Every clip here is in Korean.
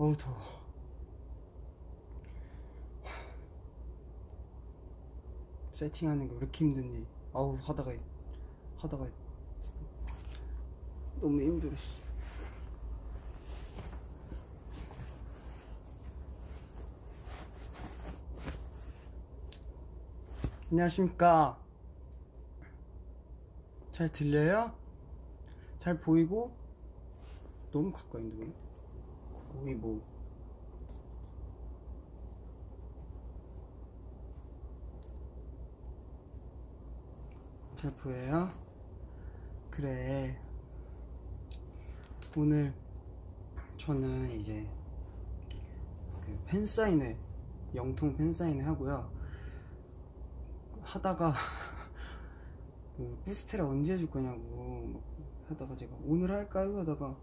어우 더워 세팅하는 게 왜 이렇게 힘든지. 아우 하다가 하다가. 너무 힘들어 씨. 안녕하십니까. 잘 들려요? 잘 보이고? 너무 가까이 있는데 거의 뭐 잘 보여요? 그래 오늘 저는 이제 그 팬사인회 영통 팬사인회 하고요 하다가 그 부스테라 언제 해줄 거냐고 하다가 제가 오늘 할까요? 하다가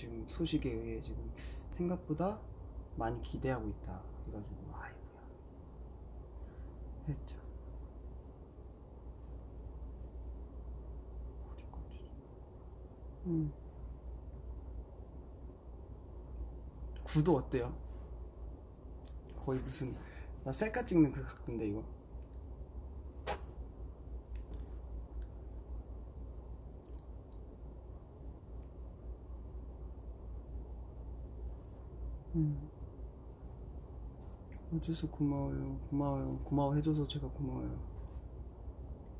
지금 소식에 의해 지금 생각보다 많이 기대하고 있다. 그래가지고 아이고야. 했죠. 음. 구도 어때요? 거의 무슨 나 셀카 찍는 그 각도인데 이거 음. 어째서 고마워요? 고마워요. 고마워 해줘서 제가 고마워요.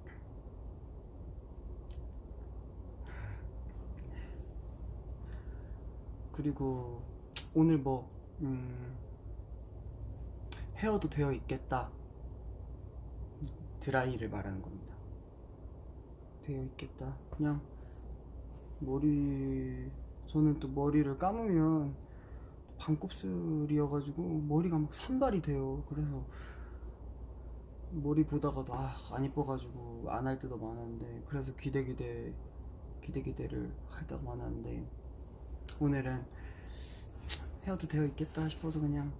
그리고 오늘 뭐 음, 헤어도 되어 있겠다. 드라이를 말하는 겁니다. 되어 있겠다. 그냥 머리 저는 또 머리를 감으면 반곱슬이어가지고 머리가 막 산발이 돼요. 그래서 머리 보다가도 아 안 이뻐가지고 안 할 때도 많았는데 그래서 기대 기대 기대 기대를 할 때가 많았는데 오늘은 헤어도 되어 있겠다 싶어서 그냥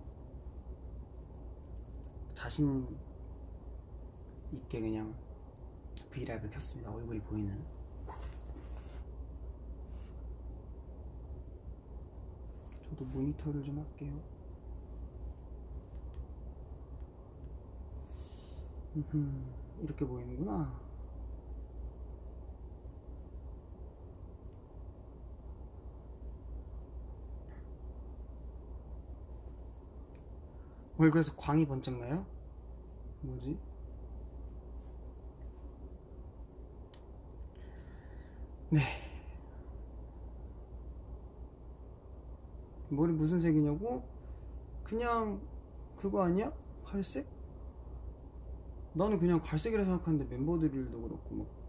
자신 있게 그냥 브이라이브를 켰습니다. 얼굴이 보이는 저도 모니터를 좀 할게요 이렇게 보이는구나 얼굴에서 광이 번쩍 나요? 뭐지? 머리 무슨 색이냐고? 그냥 그거 아니야? 갈색? 나는 그냥 갈색이라 생각하는데 멤버들도 그렇고 막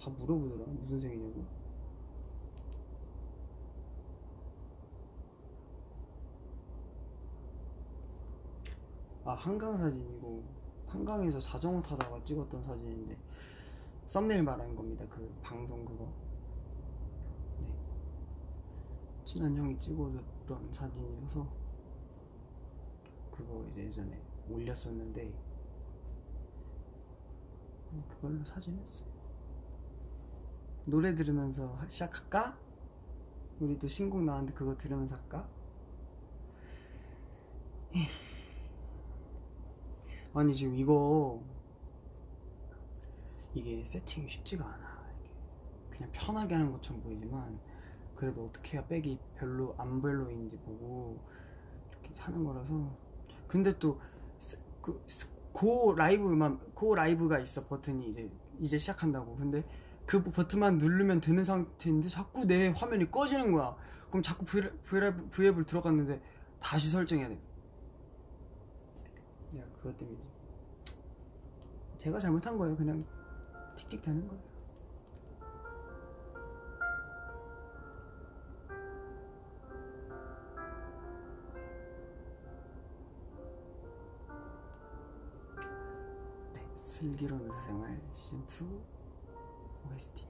다 물어보더라 무슨 색이냐고 아 한강 사진이고 한강에서 자전거 타다가 찍었던 사진인데 썸네일 말하는 겁니다 그 방송 그거 네 친한 형이 찍어줬 던 사진이어서 그거 이제 예전에 올렸었는데 어, 그걸로 사진 했어요 노래 들으면서 시작할까? 우리 도 신곡 나왔는데 그거 들으면서 할까? 아니 지금 이거 이게 세팅이 쉽지가 않아 그냥 편하게 하는 것처럼 보이지만 그래도 어떻게 해야 백이 별로 안 별로인지 보고 이렇게 하는 거라서 근데 또그 고 라이브만 고 라이브가 있어 버튼이 이제 이제 시작한다고 근데 그 버튼만 누르면 되는 상태인데 자꾸 내 화면이 꺼지는 거야 그럼 자꾸 브이앱을 들어갔는데 다시 설정해야 돼 야, 그것 때문이지. 제가 잘못한 거예요. 그냥 틱틱 되는 거예요. 슬기로운 의사생활 시즌2 OST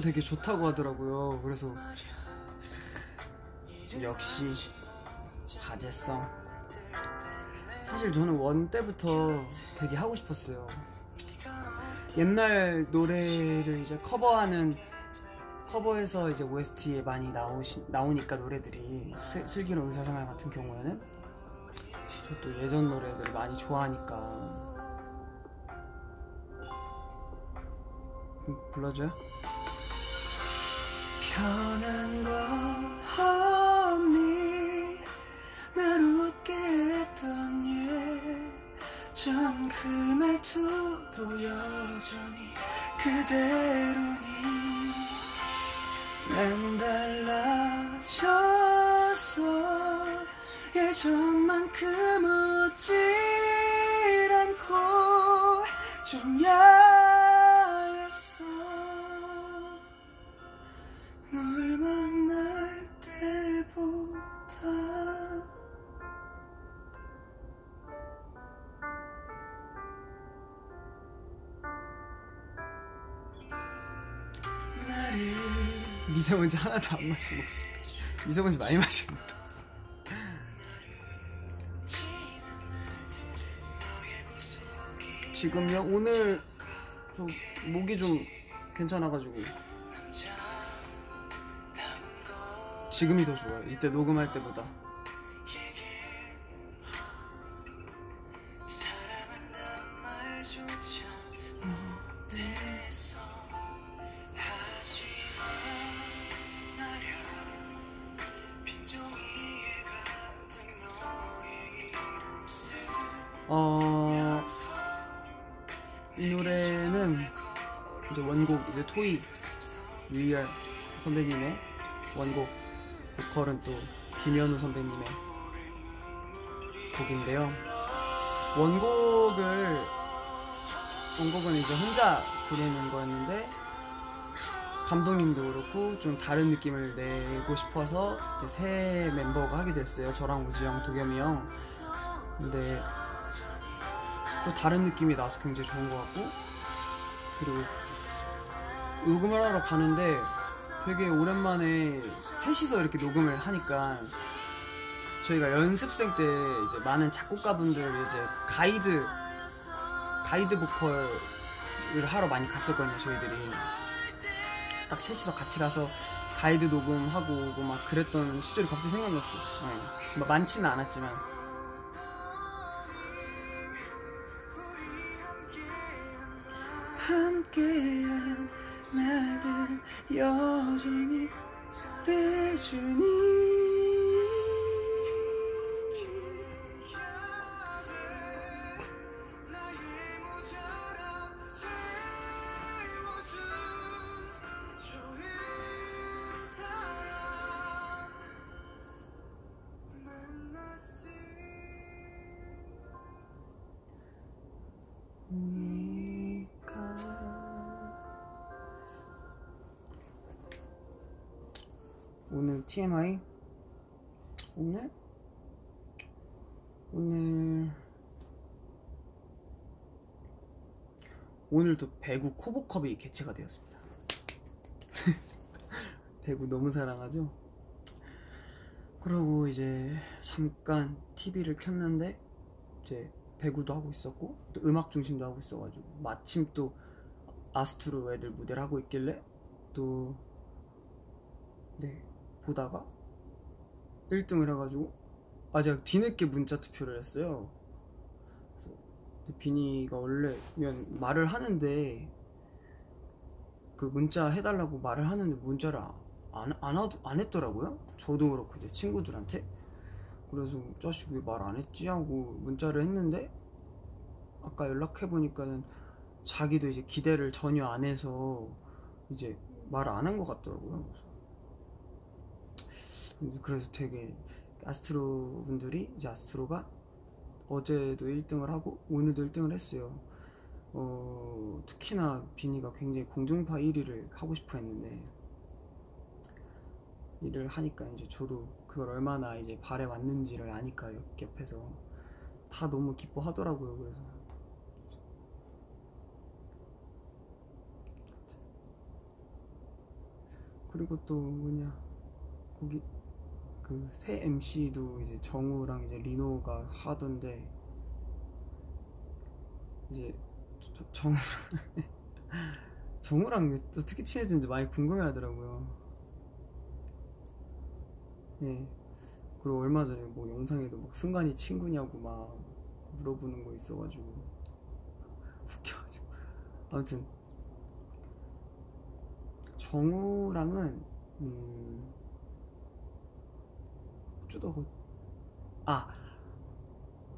순위도 되게 좋다고 하더라고요. 그래서 역시 가제성. 사실 저는 원 때부터 되게 하고 싶었어요. 옛날 노래를 이제 커버하는 커버해서 이제 OST에 많이 나오시, 나오니까 노래들이 슬, 슬기로운 의사생활 같은 경우에는 저도 예전 노래들 많이 좋아하니까 음, 불러줘요? 편한 건 없니? 날 웃게 했던 예전 그 말투도 여전히 그대로니. 난 달라졌어. 예전만큼 웃질 않고 좀 야 하나도 안 마시고 있어 미세먼지 많이 마시는다. 지금요? 오늘 좀 목이 좀 괜찮아가지고. 지금이 더 좋아요. 이때 녹음할 때보다 선배님의 곡인데요. 원곡을 원곡은 이제 혼자 부르는 거였는데 감독님도 그렇고 좀 다른 느낌을 내고 싶어서 이제 새 멤버가 하게 됐어요. 저랑 우지 형, 도겸이 형. 근데 또 다른 느낌이 나서 굉장히 좋은 것 같고 그리고 녹음을 하러 가는데 되게 오랜만에 셋이서 이렇게 녹음을 하니까 저희가 연습생 때 이제 많은 작곡가분들 이제 가이드 가이드 보컬을 하러 많이 갔었거든요 저희들이. 딱 셋이서 같이 가서 가이드 녹음하고 오고 막 그랬던 시절이 갑자기 생각났어 네. 뭐 많지는 않았지만. 함께한 날들 여전히 해주니 오늘 TMI 오늘 오늘 오늘도 배구 코보컵이 개최가 되었습니다. 배구 너무 사랑하죠? 그러고 이제 잠깐 TV를 켰는데 이제 배구도 하고 있었고 또 음악 중심도 하고 있어가지고 마침 또 아스트로 애들 무대를 하고 있길래 또 네, 보다가 1등을 해가지고 아 제가 뒤늦게 문자 투표를 했어요. 그래서 비니가 원래면 말을 하는데 그 문자 해달라고 말을 하는데 문자를 안, 안, 하, 안 했더라고요. 저도 그렇고 이제 친구들한테 그래서 자식 왜 말 안 했지 하고 문자를 했는데 아까 연락해 보니까는 자기도 이제 기대를 전혀 안 해서 이제 말을 안한 것 같더라고요. 그래서 그래서 되게 아스트로 분들이 이제 아스트로가 어제도 1등을 하고 오늘도 1등을 했어요. 어, 특히나 비니가 굉장히 공중파 1위를 하고 싶어 했는데 일을 하니까 이제 저도 그걸 얼마나 이제 발에 왔는지를 아니까 옆- 옆에서 다 너무 기뻐하더라고요. 그래서 그리고 또 뭐냐 거기 그 새 MC도 이제 정우랑 이제 리노가 하던데 이제 저- 정우랑 정우랑 어떻게 친해졌는지 많이 궁금해하더라고요. 예. 그리고 얼마 전에 뭐 영상에도 막 순간이 친구냐고 막 물어보는 거 있어가지고 웃겨가지고 아무튼 정우랑은 음 어쩌다가 아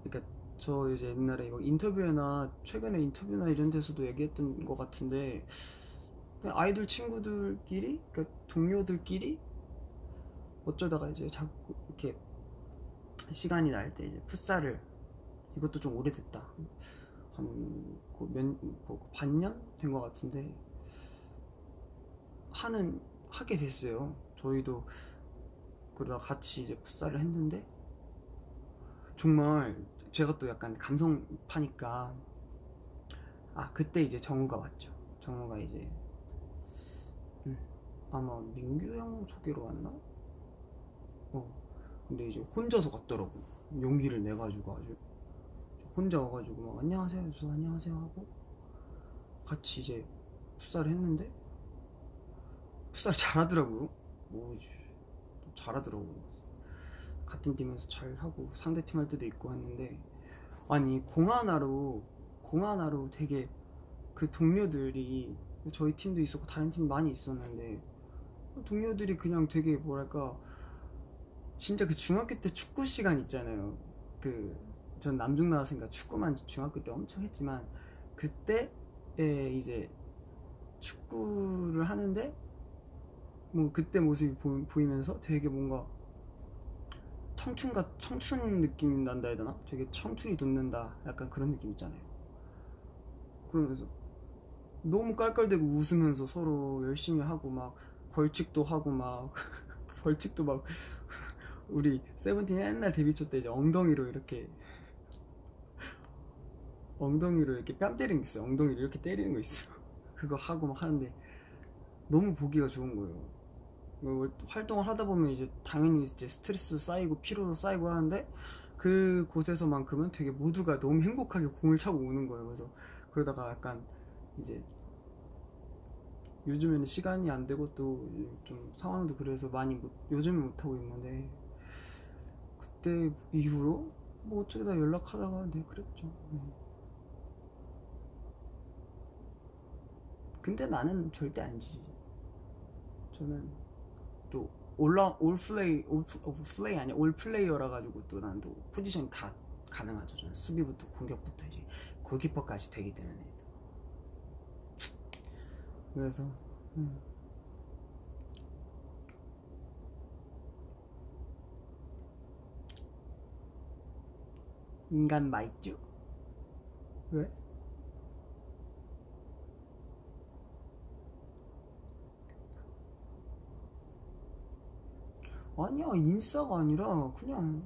그러니까 저 이제 옛날에 막 인터뷰나 최근에 인터뷰나 이런 데서도 얘기했던 것 같은데 아이돌 친구들끼리 그러니까 동료들끼리 어쩌다가 이제 자꾸 이렇게 시간이 날 때 이제 풋살을 이것도 좀 오래됐다 한몇 뭐 반년 된 것 같은데 하는 하게 됐어요. 저희도 그러다 같이 이제 풋살을 했는데 정말 제가 또 약간 감성 파니까 아 그때 이제 정우가 왔죠. 정우가 이제 음, 아마 민규 형 소개로 왔나? 어 근데 이제 혼자서 갔더라고. 용기를 내 가지고 아주 혼자 와가지고 막 안녕하세요, 그래서 안녕하세요 하고 같이 이제 풋살을 했는데 풋살 잘하더라고요. 뭐 잘하더라고. 같은 팀에서 잘 하고 상대 팀 할 때도 있고 했는데 아니 공 하나로 공 하나로 되게 그 동료들이 저희 팀도 있었고 다른 팀 많이 있었는데 동료들이 그냥 되게 뭐랄까 진짜 그 중학교 때 축구 시간 있잖아요. 그 전 남중 나왔으니까 축구만 중학교 때 엄청 했지만 그때에 이제 축구를 하는데 뭐 그때 모습이 보, 보이면서 되게 뭔가 청춘과 청춘 느낌 난다 해야 되나? 되게 청춘이 돋는다 약간 그런 느낌 있잖아요. 그러면서 너무 깔깔대고 웃으면서 서로 열심히 하고 막 벌칙도 하고 막 벌칙도 막 우리 세븐틴 옛날 데뷔 초 때 이제 엉덩이로 이렇게 엉덩이로 이렇게 뺨 때리는 게 있어요. 엉덩이로 이렇게 때리는 거 있어요. 그거 하고 막 하는데 너무 보기가 좋은 거예요. 뭐 활동을 하다 보면 이제 당연히 이제 스트레스 쌓이고 피로도 쌓이고 하는데 그 곳에서만큼은 되게 모두가 너무 행복하게 공을 차고 오는 거예요. 그래서 그러다가 약간 이제 요즘에는 시간이 안 되고 또 좀 상황도 그래서 많이 못, 요즘은 못 하고 있는데 그때 이후로 뭐 어쩌다 연락하다가 네 그랬죠. 네. 근데 나는 절대 안 지지. 저는 또 올라 올 플레이 올, 플- 올 플레이 아니야 올 플레이어라 가지고 또 난 또 포지션이 다 가능하죠. 저는 수비부터 공격부터 이제 골키퍼까지 되기 때문에 그래서 음. 인간 말주 왜? 아니야 인싸가 아니라 그냥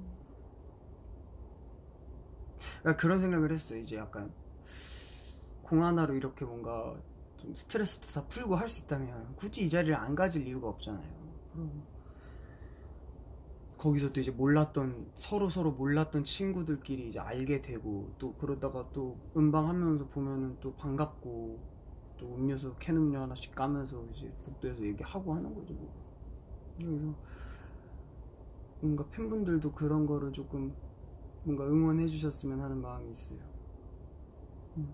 그러니까 그런 생각을 했어요. 이제 약간 공 하나로 이렇게 뭔가 좀 스트레스도 다 풀고 할 수 있다면 굳이 이 자리를 안 가질 이유가 없잖아요. 그럼 거기서 또 이제 몰랐던 서로 서로 몰랐던 친구들끼리 이제 알게 되고 또 그러다가 또 음방하면서 보면은 또 반갑고 또 음료수 캔 음료 하나씩 까면서 이제 복도에서 얘기하고 하는 거죠 뭐. 그래서 뭔가 팬분들도 그런 거를 조금 뭔가 응원해 주셨으면 하는 마음이 있어요. 음.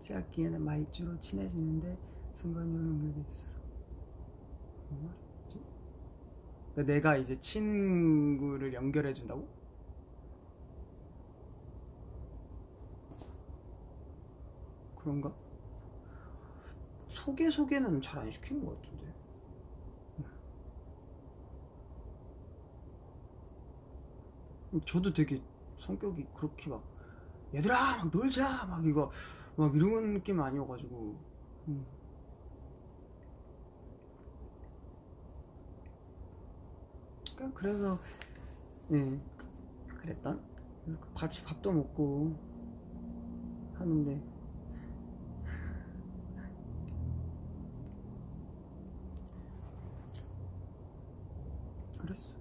제학기에는 마이쮸로 친해지는데 순간으로 연결돼 있어서? 그러니까 내가 이제 친구를 연결해 준다고? 그런가? 소개 소개는 잘 안 시키는 것 같은데. 저도 되게 성격이 그렇게 막 얘들아 막 놀자 막 이거 막 이런 느낌 아니어가지고 음. 그러니까? 그래서 예 그랬던? 같이 밥도 먹고 하는데. 그랬어.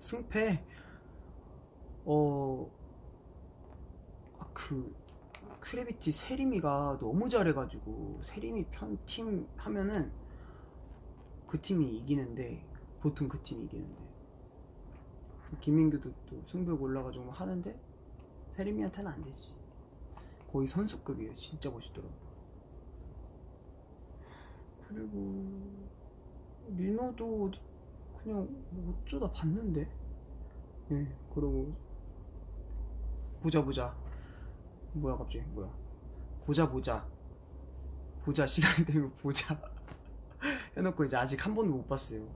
승패! 어그 크래비티 세림이가 너무 잘해가지고 세림이 편 팀 하면은 그 팀이 이기는데 보통 그 팀이 이기는데. 김민규도 또 승부욕 올라가지고 막 하는데 세림이한테는 안 되지. 거의 선수급이에요. 진짜 멋있더라고 그리고 리노도 그냥 뭐 어쩌다 봤는데? 예 그러고 보자 보자 뭐야 갑자기? 뭐야? 보자 보자. 보자 시간이 되면 보자. 해놓고 이제 아직 한 번도 못 봤어요.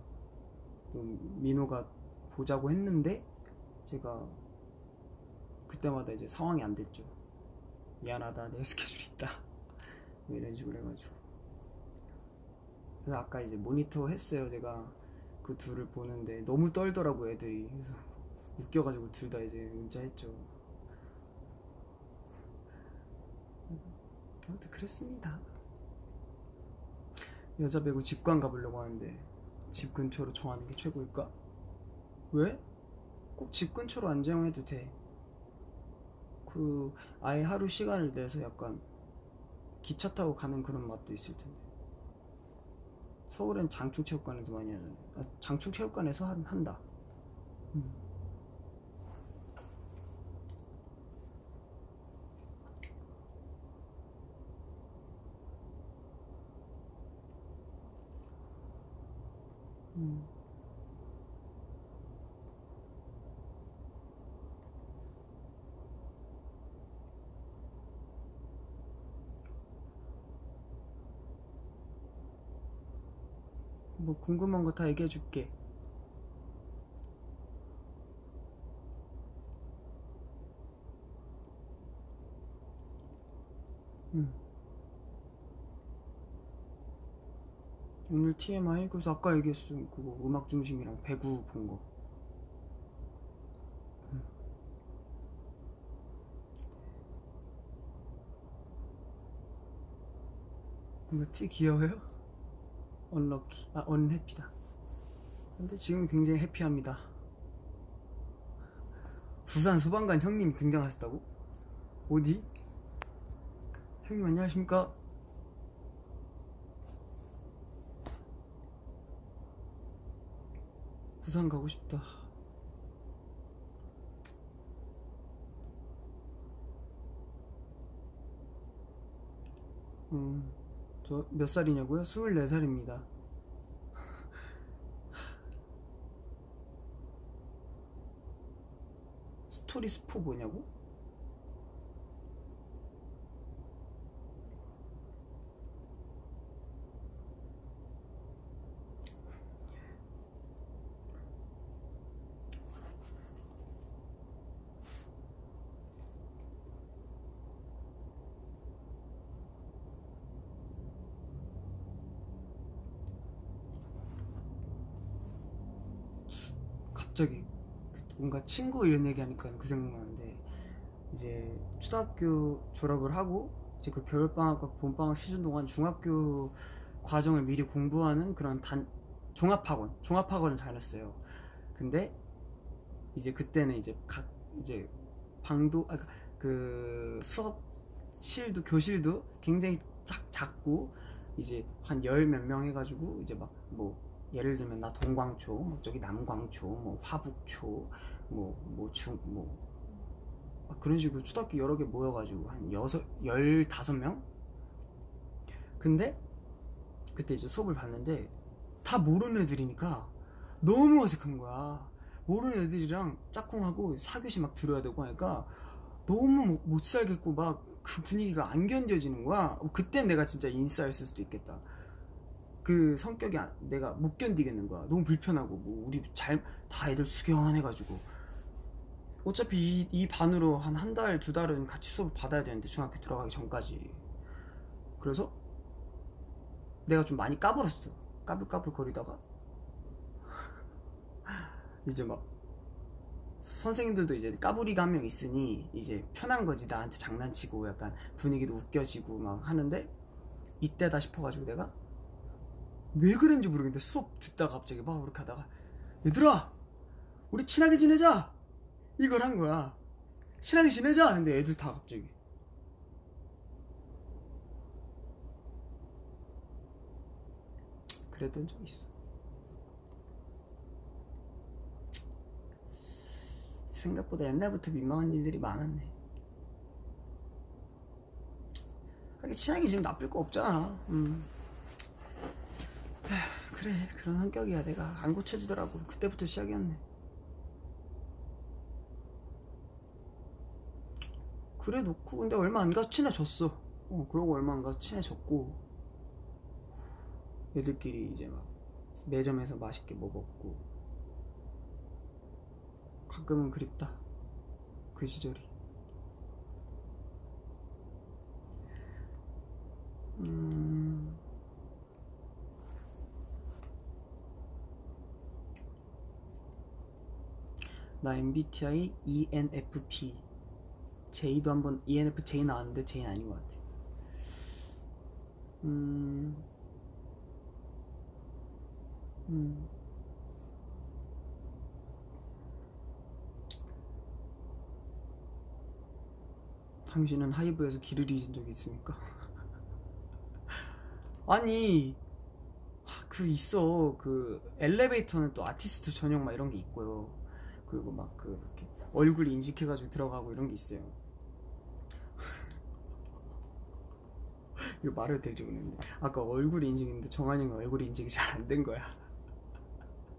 또 민호가 보자고 했는데 제가 그때마다 이제 상황이 안 됐죠. 미안하다 내 스케줄이 있다. 뭐 이런 식으로 해가지고. 그래서 아까 이제 모니터 했어요 제가. 그 둘을 보는데. 너무 떨더라고 애들이. 그래서 웃겨가지고 둘 다 이제 문자 했죠 그래서 아무튼 그랬습니다 여자 배구 집관 가보려고 하는데 집 근처로 정하는 게 최고일까? 왜? 꼭 집 근처로 안 정해도 돼. 그 아예 하루 시간을 내서 약간 기차 타고 가는 그런 맛도 있을 텐데. 서울엔 장충체육관에도 많이 하잖아요. 아, 장충체육관에서 한, 한다. 음. 음. 뭐 궁금한 거 다 얘기해 줄게. 음. 오늘 TMI 그래서 아까 얘기했어 그거 음악 중심이랑 배구 본 거. 음. 이거 티 귀여워요? 언럭키 아 언해피다. 근데 지금 굉장히 해피합니다. 부산 소방관 형님이 등장하셨다고? 어디? 형님 안녕하십니까? 부산 가고 싶다. 음, 저 몇 살이냐고요? 24살입니다. 스토리 스포 뭐냐고? 갑자기 뭔가 친구 이런 얘기하니까 그 생각나는데 이제 초등학교 졸업을 하고 이제 그 겨울방학과 봄방학 시즌 동안 중학교 과정을 미리 공부하는 그런 단 종합학원 종합학원을 다녔어요. 근데 이제 그때는 이제 각 이제 방도 아, 그 수업실도 교실도 굉장히 작 작고 이제 한 열 몇 명 해가지고 이제 막 뭐 예를 들면 나 동광초, 뭐 저기 남광초, 뭐 화북초, 뭐뭐중뭐 그런 식으로 초등학교 여러 개 모여가지고 한 여섯 열다섯 명. 근데 그때 이제 수업을 봤는데 다 모르는 애들이니까 너무 어색한 거야. 모르는 애들이랑 짝꿍하고 사교시 막 들어야 되고 하니까 너무 못- 못 살겠고 막 그 분위기가 안 견뎌지는 거야. 어, 그때 내가 진짜 인싸였을 수도 있겠다. 그 성격이 안- 내가 못 견디겠는 거야. 너무 불편하고 뭐 우리 잘 다 애들 수견해가지고 어차피 이, 이 반으로 한 한 달 두 달은 같이 수업 받아야 되는데 중학교 들어가기 전까지. 그래서 내가 좀 많이 까불었어. 까불까불 거리다가 이제 막 선생님들도 이제 까불이가 한 명 있으니 이제 편한 거지 나한테 장난치고 약간 분위기도 웃겨지고 막 하는데 이때다 싶어가지고 내가 왜 그랬는지 모르겠는데 수업 듣다가 갑자기 막 이렇게 하다가 얘들아 우리 친하게 지내자 이걸 한 거야. 친하게 지내자 근데 애들 다 갑자기. 그랬던 적 있어. 생각보다 옛날부터 민망한 일들이 많았네. 하긴 친하게 지금 나쁠 거 없잖아. 음. 그래 그런 성격이야. 내가 안 고쳐지더라고. 그때부터 시작이었네 그래 놓고 근데 얼마 안 가서 친해졌어. 어 그러고 얼마 안 가서 친해졌고 애들끼리 이제 막 매점에서 맛있게 먹었고 가끔은 그립다 그 시절이. 음... 나 MBTI ENFP J도 한번 ENFJ 나왔는데 J 아닌 것 같아. 음... 음. 당신은 하이브에서 길을 잊은 적이 있습니까? 아니 그 있어. 그 엘리베이터는 또 아티스트 전용 막 이런 게 있고요. 그리고 막 그 이렇게 얼굴 인식해가지고 들어가고 이런 게 있어요 이거 말해도 될지 모르겠는데 아까 얼굴 인식인데 정한이가 얼굴 인식이 잘 안 된 거야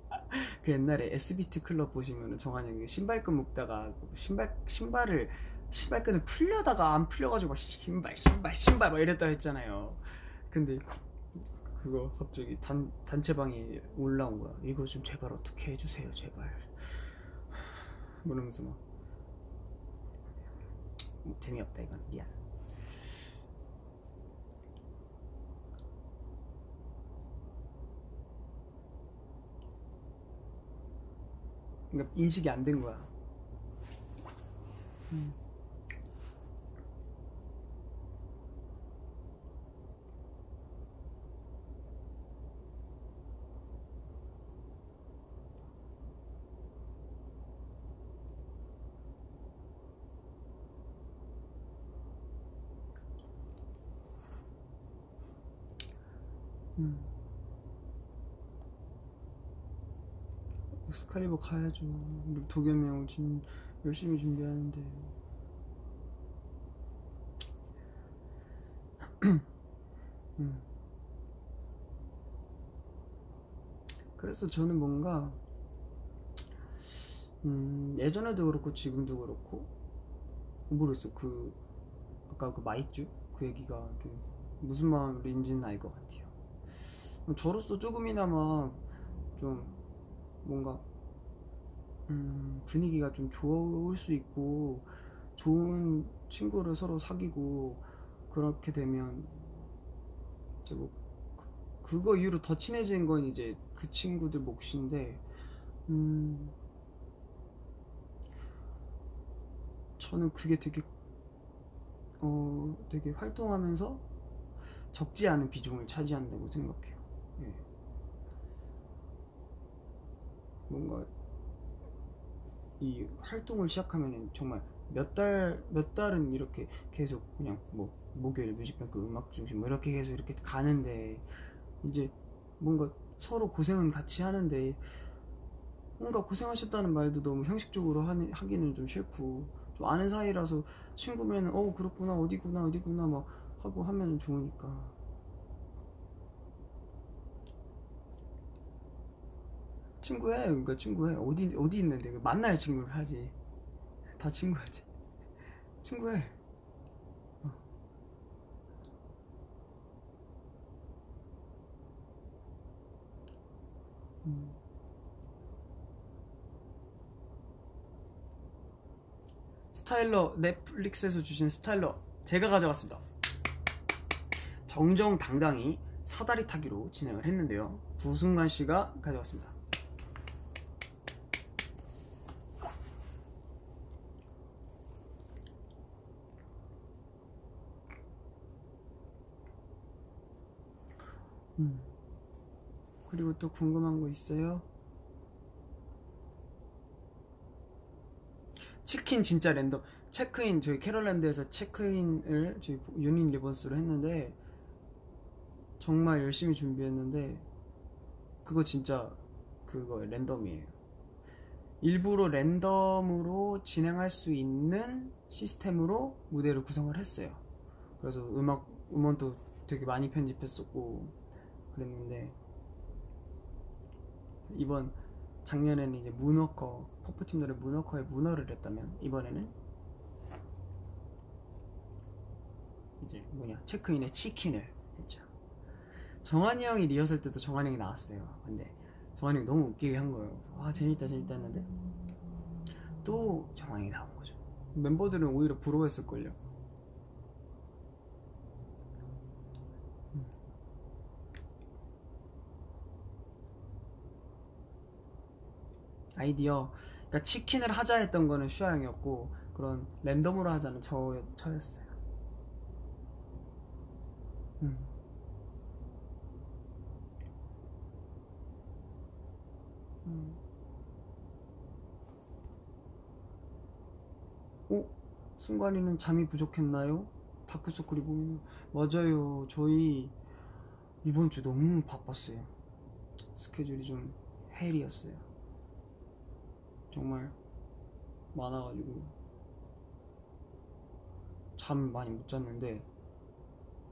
그 옛날에 SBT 클럽 보시면은 정한이 신발끈 묶다가 신발 신발을 신발끈을 풀려다가 안 풀려가지고 막 신발 신발 신발 막 이랬다 했잖아요. 근데 그거 갑자기 단 단체방에 올라온 거야. 이거 좀 제발 어떻게 해주세요 제발. 그러면서 막 재미없다 이건 미안. 그러니까 인식이 안 된 거야. 음. 음. 엑스칼리버 가야죠. 우리 도겸이 지금 열심히 준비하는데. 음. 그래서 저는 뭔가 음, 예전에도 그렇고 지금도 그렇고 모르겠어 그 아까 그 마이쮸 그 얘기가 좀 무슨 말인지는 알 것 같아요. 저로서 조금이나마 좀 뭔가 음, 분위기가 좀 좋을 수 있고 좋은 친구를 서로 사귀고 그렇게 되면 이제 뭐 그, 거 이후로 더 친해진 건 이제 그 친구들 몫인데 음, 저는 그게 되게 어 되게 활동하면서 적지 않은 비중을 차지한다고 생각해요. 예. 뭔가 이 활동을 시작하면 정말 몇 달, 몇 달은 이렇게 계속 그냥 뭐 목요일 뮤직뱅크 음악 중심 뭐 이렇게 계속 이렇게 가는데 이제 뭔가 서로 고생은 같이 하는데 뭔가 고생하셨다는 말도 너무 형식적으로 하는, 하기는 좀 싫고 좀 아는 사이라서 친구면 어 그렇구나 어디구나 어디구나 막 하고 하면 좋으니까 친구해 그러니까 친구해 어디 어디 있는데 만나야 친구를 하지 다 친구하지 친구해 어. 음. 스타일러 넷플릭스에서 주신 스타일러 제가 가져왔습니다 정정당당히 사다리 타기로 진행을 했는데요. 부승관 씨가 가져왔습니다. 그리고 또 궁금한 거 있어요? Check-In 진짜 random. Check-In 저희 캐럿랜드에서 Check-In을 저희 unit reverse로 했는데 정말 열심히 준비했는데 그거 진짜 그거 random이에요. 일부러 random으로 진행할 수 있는 시스템으로 무대를 구성을 했어요. 그래서 음악 음원도 되게 많이 편집했었고 그랬는데 이번 작년에는 이제 문워커 퍼프팀 노래 문워커의 문어를 했다면 이번에는 이제 뭐냐 체크인의 치킨을 했죠. 정한이 형이 리허설 때도 정한이 형이 나왔어요. 근데 정한이 형이 너무 웃기게 한 거예요. 그래서 아 재밌다 재밌다 했는데 또 정한이 형이 나온 거죠. 멤버들은 오히려 부러워했을걸요 아이디어 그러니까 치킨을 하자 했던 거는 슈아 형이었고 그런 랜덤으로 하자는 저, 저였어요 음. 음. 오? 순간이는 잠이 부족했나요? 다크서클이 보이는 맞아요 저희 이번 주 너무 바빴어요 스케줄이 좀 헬이었어요 정말 많아가지고 잠 많이 못 잤는데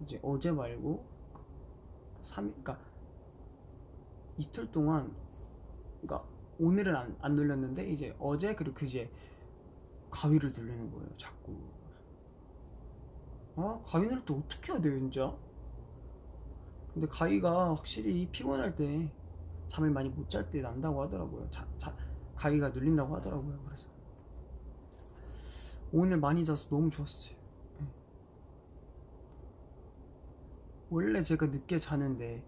이제 어제 말고 3일 그러니까 이틀 동안 그러니까 오늘은 안, 안 눌렸는데 이제 어제 그리고 그제 가위를 눌리는 거예요 자꾸. 아 가위 눌릴 때 어떻게 해야 돼요 진짜? 근데 가위가 확실히 피곤할 때 잠을 많이 못 잘 때 난다고 하더라고요. 자, 자, 가위가 눌린다고 하더라고요. 그래서 오늘 많이 자서 너무 좋았어요. 네. 원래 제가 늦게 자는데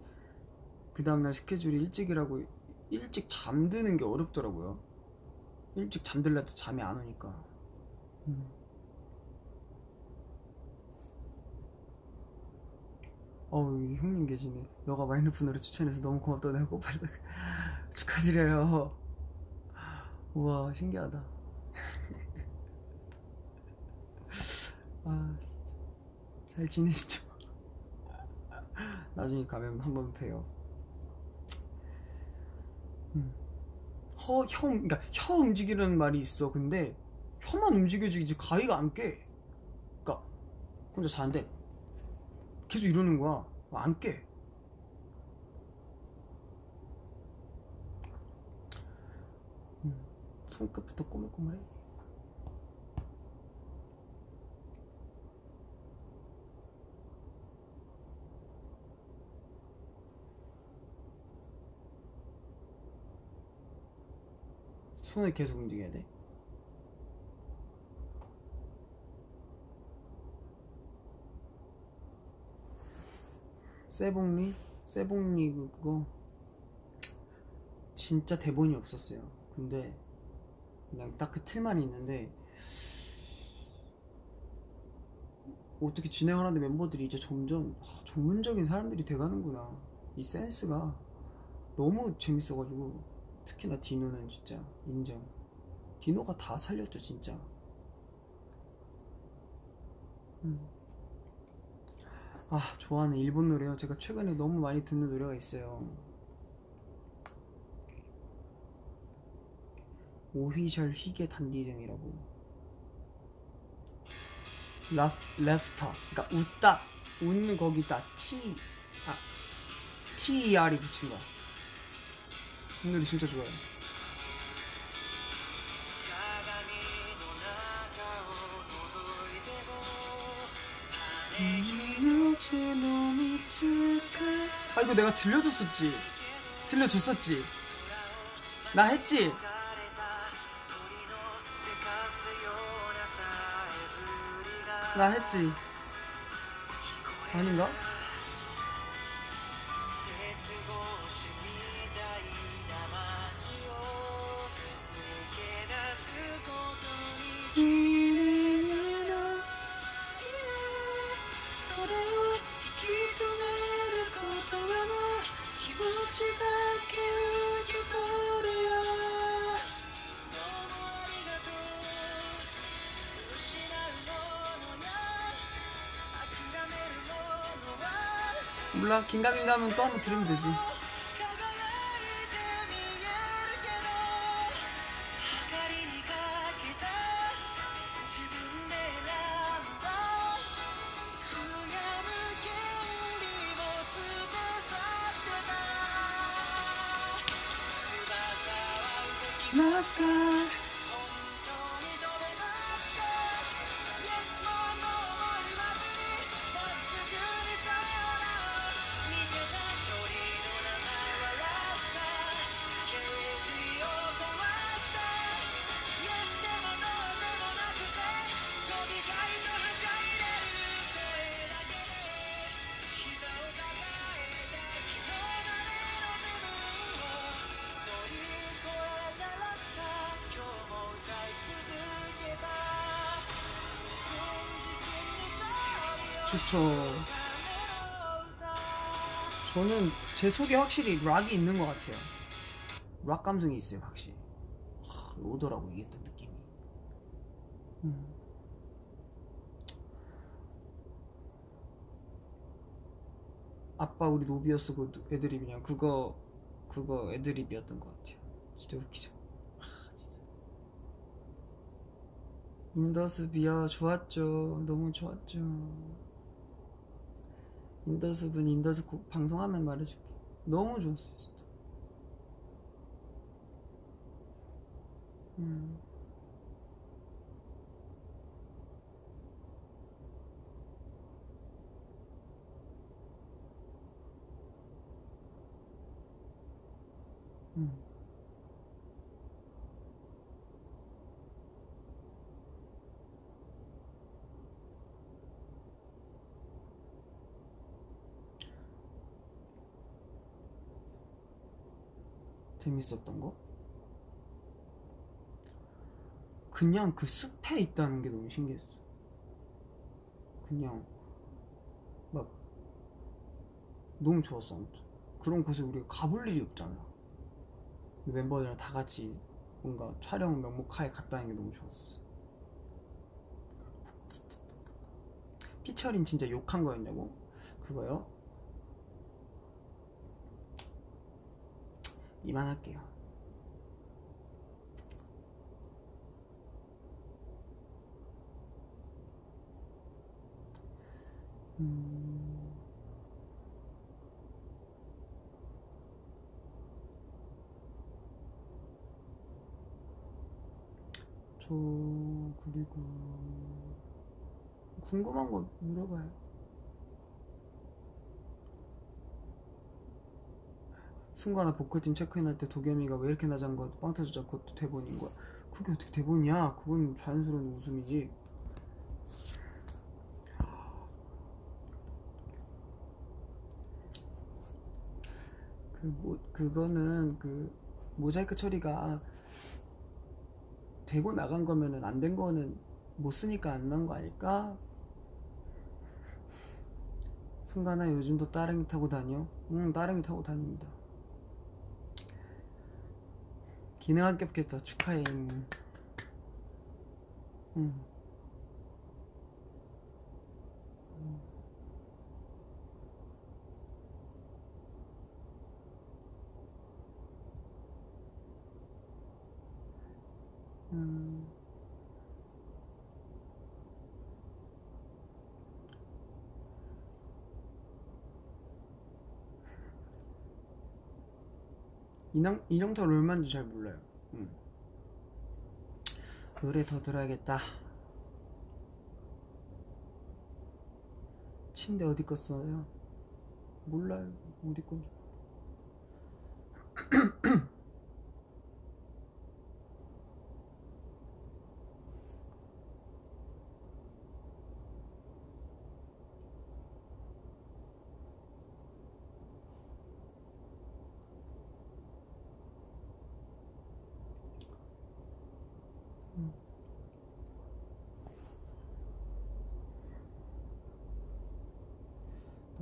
그 다음날 스케줄이 일찍이라고 일찍 잠드는 게 어렵더라고요. 일찍 잠들려도 잠이 안 오니까. 음. 어우 형님 계시네. 너가 마이너프 노래 추천해서 너무 고맙다. 내가 꼭 빨리 축하드려요. 우와 신기하다 아 진짜 잘 지내시죠 나중에 가면 한번 봬요 음. 허, 혀, 그러니까 혀 움직이는 말이 있어 근데 혀만 움직여주지 가위가 안 깨. 그러니까 혼자 자는데 계속 이러는 거야 안 깨. 손끝부터 꼬물꼬물해. 손을 계속 움직여야 돼. 세봉리? 세봉리 그거 진짜 대본이 없었어요. 근데 그냥 딱 그 틀만 있는데 어떻게 진행을 하는데 멤버들이 이제 점점 아, 전문적인 사람들이 돼가는구나. 이 센스가 너무 재밌어가지고 특히나 디노는 진짜 인정. 디노가 다 살렸죠 진짜. 음. 아 좋아하는 일본 노래요. 제가 최근에 너무 많이 듣는 노래가 있어요 오휘절 휘게 단디즘이라고. 라프, 레프터. 그러니까 웃다. 웃는 거기다. T 아 TER이 붙인 거야. 이 노래 진짜 좋아요. 아 이거 내가 들려줬었지. 들려줬었지. 나 했지 나 했지 아닌가? 긴가민가면 또 한 번 들으면 되지 저는 제 속에 확실히 락이 있는 것 같아요. 락 감성이 있어요 확실히. 하, 오더라고 이게 또 느낌이. 음. 아빠 우리 노비였어 그 애드립이냐 그거 그거 애드립이었던 것 같아요. 진짜 웃기죠. 하, 진짜. 인더스 비어 좋았죠. 너무 좋았죠 인더스분 인더스 고- 방송하면 말해줄게 너무 좋았어요 진짜 음. 음. 재밌었던 거? 그냥 그 숲에 있다는 게 너무 신기했어. 그냥 막 너무 좋았어. 아무튼 그런 곳에 우리가 가볼 일이 없잖아. 멤버들이랑 다 같이 뭔가 촬영 명목하에 갔다는 게 너무 좋았어. 피처린 진짜 욕한 거였냐고? 그거요? 이만할게요. 음... 저 그리고 궁금한 거 물어봐요. 승관아 보컬팀 체크인 할 때 도겸이가 왜 이렇게 낮은 거빵 터졌자 그것도 대본인 거야. 그게 어떻게 대본이야? 그건 자연스러운 웃음이지. 그 뭐 그거는 그 모자이크 처리가 되고 나간 거면은 안 된 거는 못 쓰니까 안 난 거 아닐까? 승관아 요즘도 따릉이 타고 다녀? 응 따릉이 타고 다닙니다. 기능 합격했다 축하해 응. 응. 음. 인형, 인형탈 얼마인지 잘 몰라요. 음. 노래 더 들어야겠다. 침대 어디 거 써요? 몰라요. 어디 건지.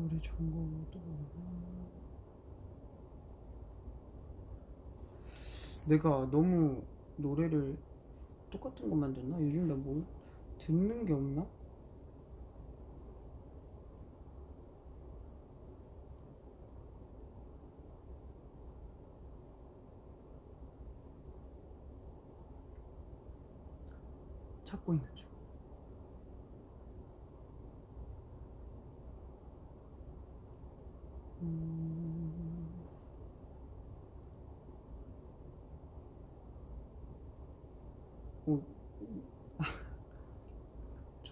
노래 좋은 거또 뭐나 내가 너무 노래를 똑같은 것만 듣나? 요즘 나뭐 듣는 게 없나? 찾고 있는 중.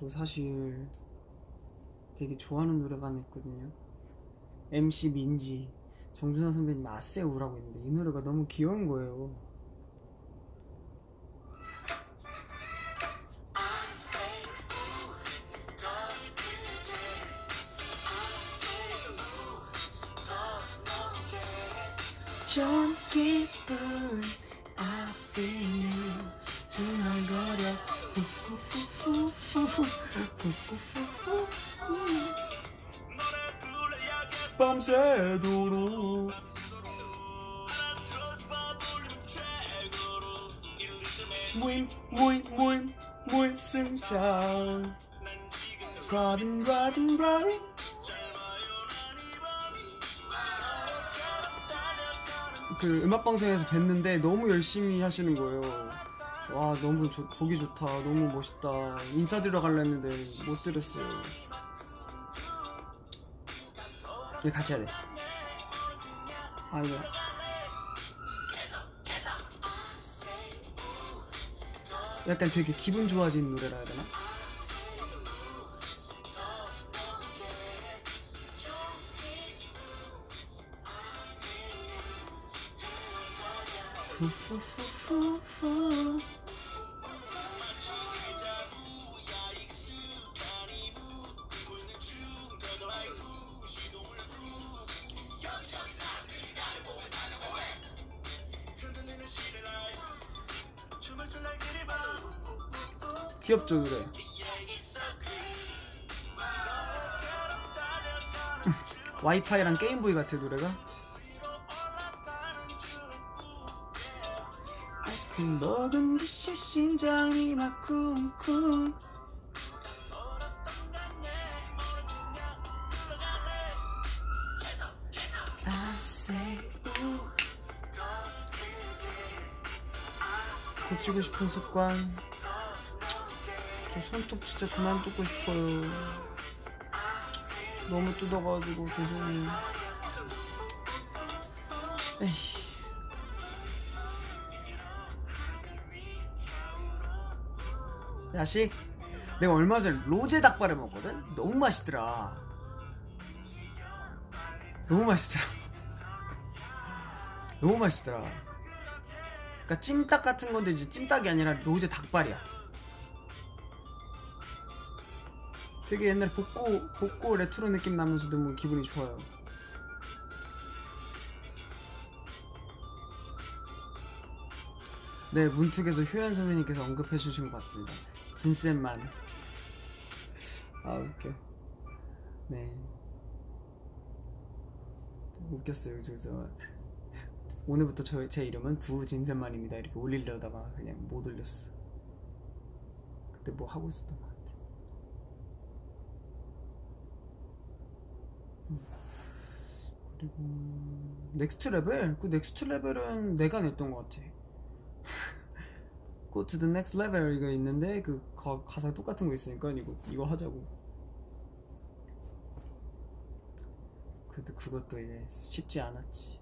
저 사실 되게 좋아하는 노래가 하나 있거든요. MC 민지, 정준하 선배님 아세우라고 있는데 이 노래가 너무 귀여운 거예요. 열심히 하시는 거예요. 와 너무 좋- 보기 좋다, 너무 멋있다. 인사드려 갈라 했는데 못 드렸어요. 이거 같이 해야 돼. 아 이거. 계속 계속. 약간 되게 기분 좋아지는 노래라 해야 되나? 와이파이랑 게임보이 같아 노래가? 아이스크림 먹은 듯이 심장이 막 쿵쿵. 고치고 싶은 습관. 저 손톱 진짜 그만 뜯고 싶어요 너무 뜯어가지고 죄송해요. 에이 야식? 내가 얼마 전에 로제 닭발을 먹거든? 너무 맛있더라. 너무 맛있더라. 너무 맛있더라. 그니까 찜닭 같은 건데 이제 찜닭이 아니라 로제 닭발이야 되게 옛날 복고 복고 레트로 느낌 나면서 너무 기분이 좋아요. 네 문특에서 효연 선배님께서 언급해 주신 것 같습니다. 진쌤만. 아 웃겨. 네. 웃겼어요 저, 저. 오늘부터 저, 제 이름은 부진쌤만입니다. 이렇게 올리려다가 그냥 못 올렸어. 그때 뭐 하고 있었던 것같아 음. 그리고 Next Level 그 Next Level은 내가 냈던 것 같아 Go to the next level 이거 있는데 그 가, 가사 똑같은 거 있으니까 이거 이거 하자고. 근데 그것도 이제 쉽지 않았지.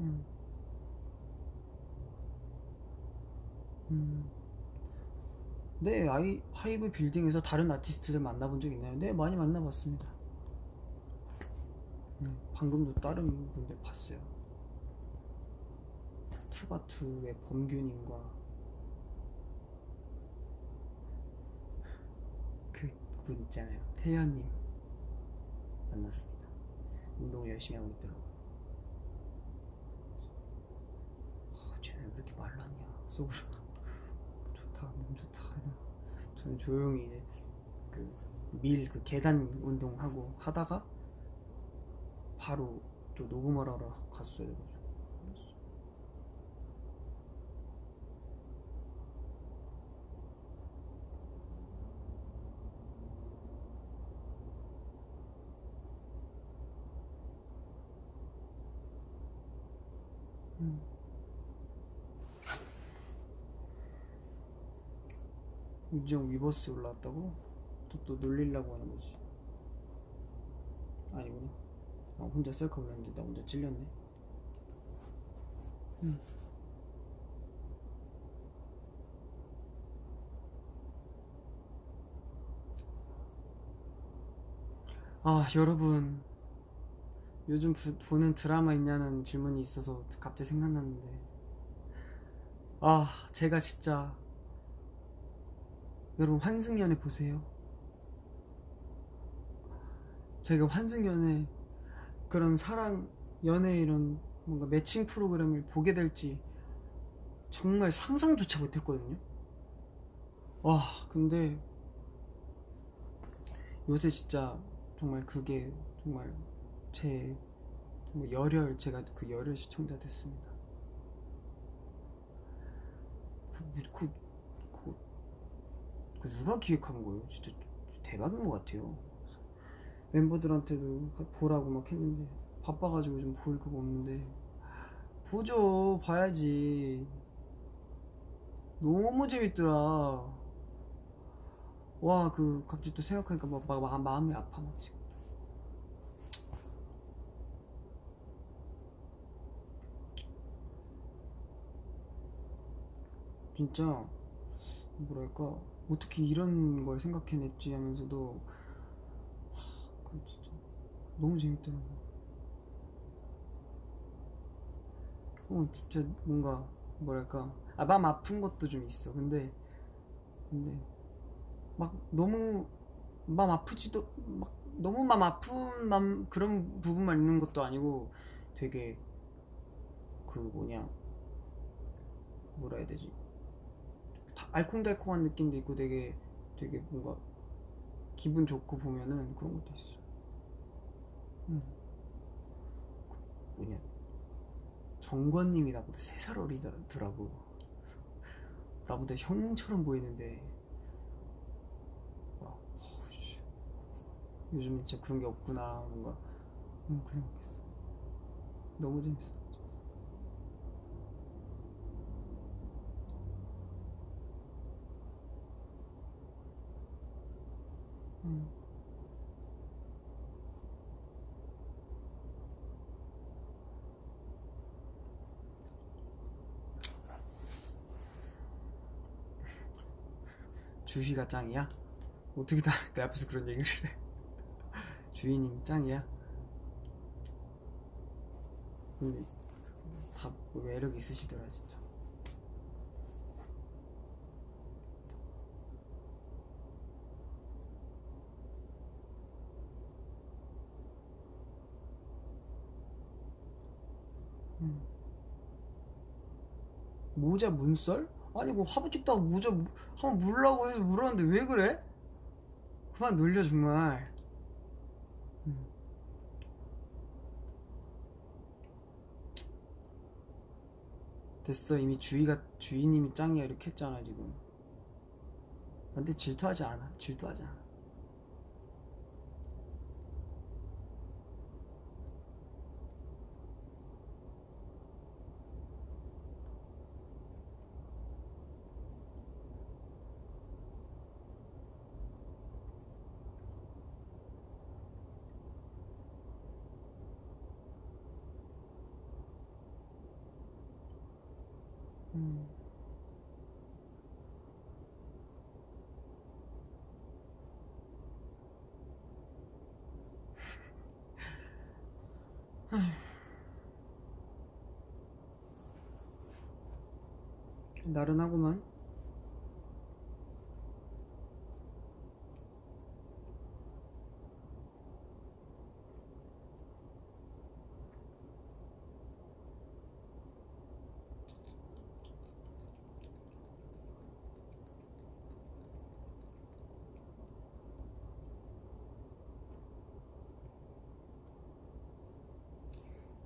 음. 음. 네, 아이 하이브 빌딩에서 다른 아티스트들 만나본 적 있나요? 네, 많이 만나봤습니다. 네, 방금도 다른 분들 봤어요. 투바투의 범규님과 그분 있잖아요. 태연님 만났습니다. 운동을 열심히 하고 있더라고요. 아, 쟤네 왜 이렇게 말랐냐 속으로 좋다. 저는 조용히 이제 그밀그 계단 운동하고 하다가 바로 또 녹음을 하러 갔어야 돼가지고 음. 우정 위버스 올라왔다고? 또, 또 놀리려고 하는 거지. 아니구나. 아, 혼자 셀카 올렸는데 나 혼자 찔렸네. 음. 아 여러분. 요즘 부- 보는 드라마 있냐는 질문이 있어서 갑자기 생각났는데. 아 제가 진짜 여러분 환승연애 보세요 제가 환승연애 그런 사랑 연애 이런 뭔가 매칭 프로그램을 보게 될지 정말 상상조차 못했거든요 와 근데 요새 진짜 정말 그게 정말 제 정말 열혈 제가 그 열혈 시청자 됐습니다. 그, 그, 누가 기획한 거예요? 진짜 대박인 것 같아요. 멤버들한테도 보라고 막 했는데 바빠가지고 좀볼 그거 없는데. 보죠. 봐야지. 너무 재밌더라. 와 그 갑자기 또 생각하니까 막, 막, 막 마음이 아파 막 지금. 진짜 뭐랄까 어떻게 이런 걸 생각해냈지 하면서도 하, 그 진짜 너무 재밌더라고. 어 진짜 뭔가 뭐랄까 아, 마음 아픈 것도 좀 있어. 근데 근데 막 너무 마음 아프지도 막 너무 마음 아픈 맘 그런 부분만 있는 것도 아니고 되게 그 뭐냐 뭐라 해야 되지 다- 알콩달콩한 느낌도 있고 되게 되게 뭔가 기분 좋고 보면은 그런 것도 있어. 음. 그 뭐냐 정권님이 나보다 세 살 어리더라고. 나보다 형처럼 보이는데. 요즘 진짜 그런 게 없구나 뭔가 음, 그 생각했어. 너무 재밌어. 음. 주희가 짱이야? 어떻게 다 내 앞에서 그런 얘기를 해? 주희님 짱이야? 근데 다 매력 있으시더라 진짜. 음. 모자 문썰? 아니 그 화보 찍다가 모자 무- 한번 물라고 해서 물었는데 왜 그래? 그만 놀려 정말 음. 됐어 이미 주희가 주희님이 짱이야 이렇게 했잖아 지금 근데 질투하지 않아 질투하지 않아 나른하구만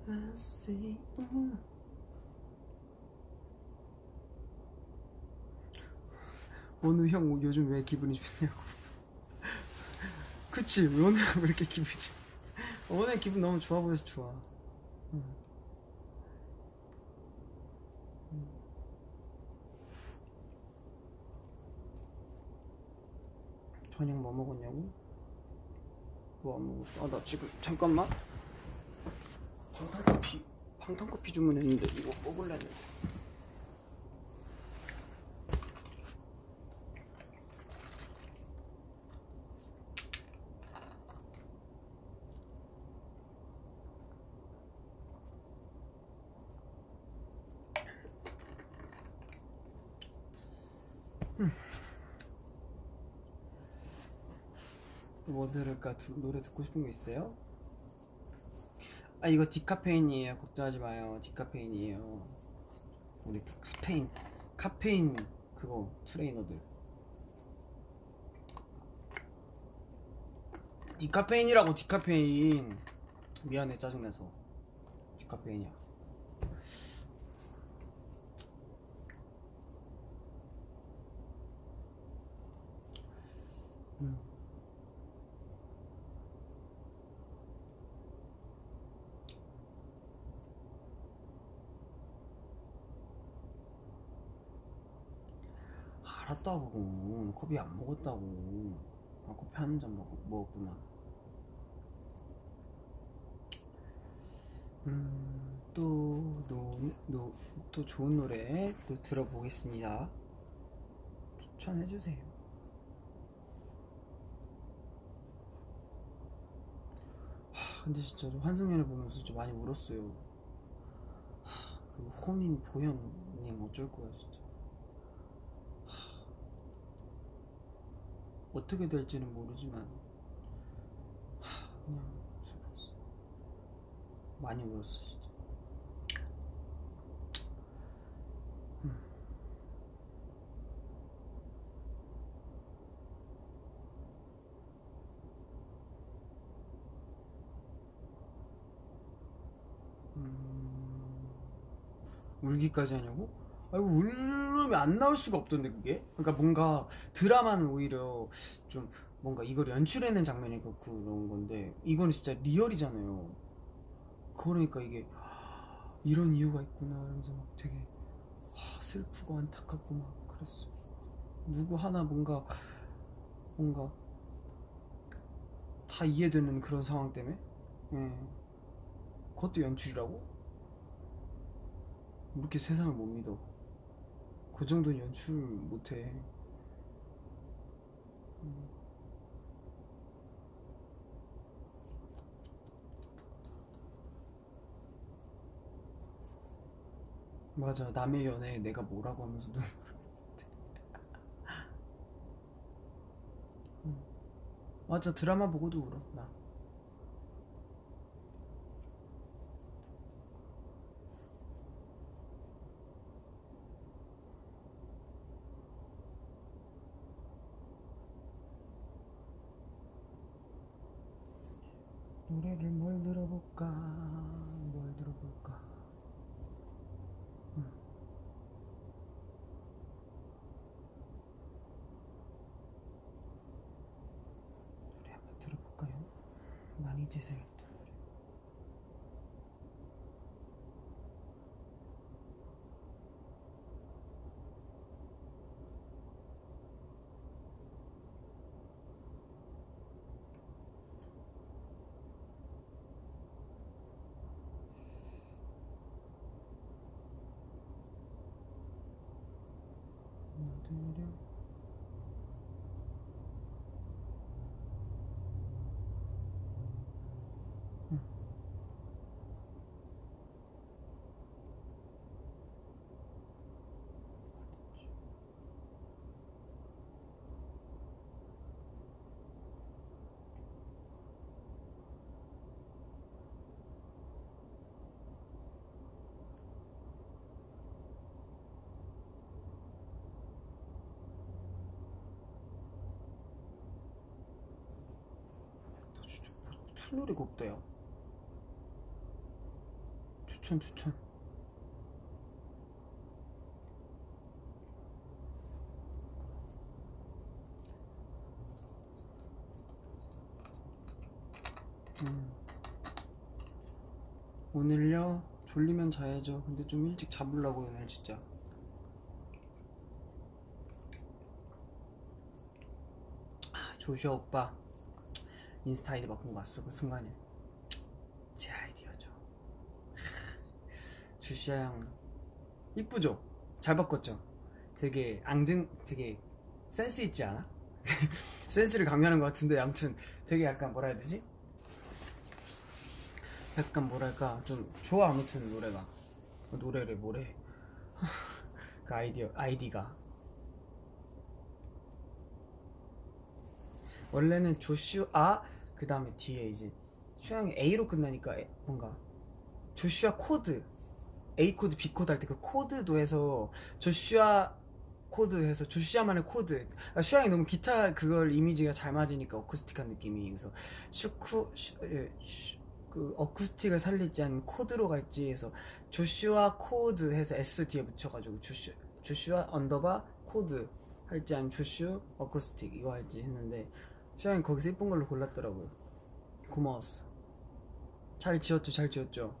I say, 음. 원우 형 요즘 왜 기분이 좋냐고. 그치 원우 형왜 이렇게 기분이 좋? 원우 형 기분 너무 좋아 보여서 좋아. 저녁 뭐 먹었냐고? 뭐 안 먹었어? 아 나 지금 잠깐만. 방탄커피 방탄커피 주문했는데 이거 먹을래 했는데. 뭐 들을까? 두- 노래 듣고 싶은 거 있어요? 아 이거 디카페인이에요. 걱정하지 마요. 디카페인이에요. 우리 그 카페인 카페인 그거 트레이너들. 디카페인이라고 디카페인. 미안해 짜증내서. 디카페인이야. 음. 알았다고. 그건 커피 안 먹었다고. 아, 커피 한 잔 먹었구나. 음, 또, 좋은 노래 또 들어보겠습니다. 추천해주세요. 하, 근데 진짜 저 환승연애 보면서 진짜 많이 울었어요. 하, 그 호민 보현님 어쩔 거야 진짜 어떻게 될지는 모르지만 하, 그냥 슬펐어 많이 울었어 진짜 음. 음. 울기까지 하냐고? 아이고 울음이 안 나올 수가 없던데 그게 그러니까 뭔가 드라마는 오히려 좀 뭔가 이걸 연출해낸 장면이 그- 그런 건데 이거는 진짜 리얼이잖아요 그러니까 이게 하, 이런 이유가 있구나 이러면서 막 되게 하, 슬프고 안타깝고 막 그랬어 누구 하나 뭔가 뭔가 다 이해되는 그런 상황 때문에 예. 그것도 연출이라고? 이렇게 세상을 못 믿어. 그 정도는 연출 못해. 음. 맞아, 남의 연애에 내가 뭐라고 하면서 눈물 흘리는데. 음. 맞아, 드라마 보고도 울어, 나. 노래를 뭘 들어볼까? 뭘 들어볼까? 음. 노래 한번 들어볼까요? 많이 재생 틀노래가 없다야 추천 추천. 음. 오늘요? 졸리면 자야죠. 근데 좀 일찍 잡으려고 오늘 진짜. 아, 조슈아 오빠 인스타 아이디 바꾼 거 봤어 그 순간에 제 아이디어죠 조슈아 형 이쁘죠? 잘 바꿨죠? 되게 앙증 되게 센스 있지 않아? 센스를 강요하는 것 같은데 아무튼 되게 약간 뭐라 해야 되지? 약간 뭐랄까 좀 좋아 아무튼 노래가 노래를 뭐래 그 아이디어 아이디가 원래는 조슈아 그 다음에 뒤에 이제 슈아 형이 A로 끝나니까 에- 뭔가 조슈아 코드 A 코드 B 코드 할 때 그 코드도 해서 조슈아 코드 해서 조슈아만의 코드. 아, 슈아 형이 너무 기타 그걸 이미지가 잘 맞으니까 어쿠스틱한 느낌이. 그래서 슈쿠 슈, 예, 슈- 그 어쿠스틱을 살릴지 아니면 코드로 갈지 해서 조슈아 코드 해서 S 뒤에 붙여가지고 조슈 조슈아 언더바 코드 할지 아니면 조슈 어쿠스틱 이거 할지 했는데 슈아 형이 거기서 이쁜 걸로 골랐더라고요. 고마웠어. 잘 지었죠 잘 지었죠?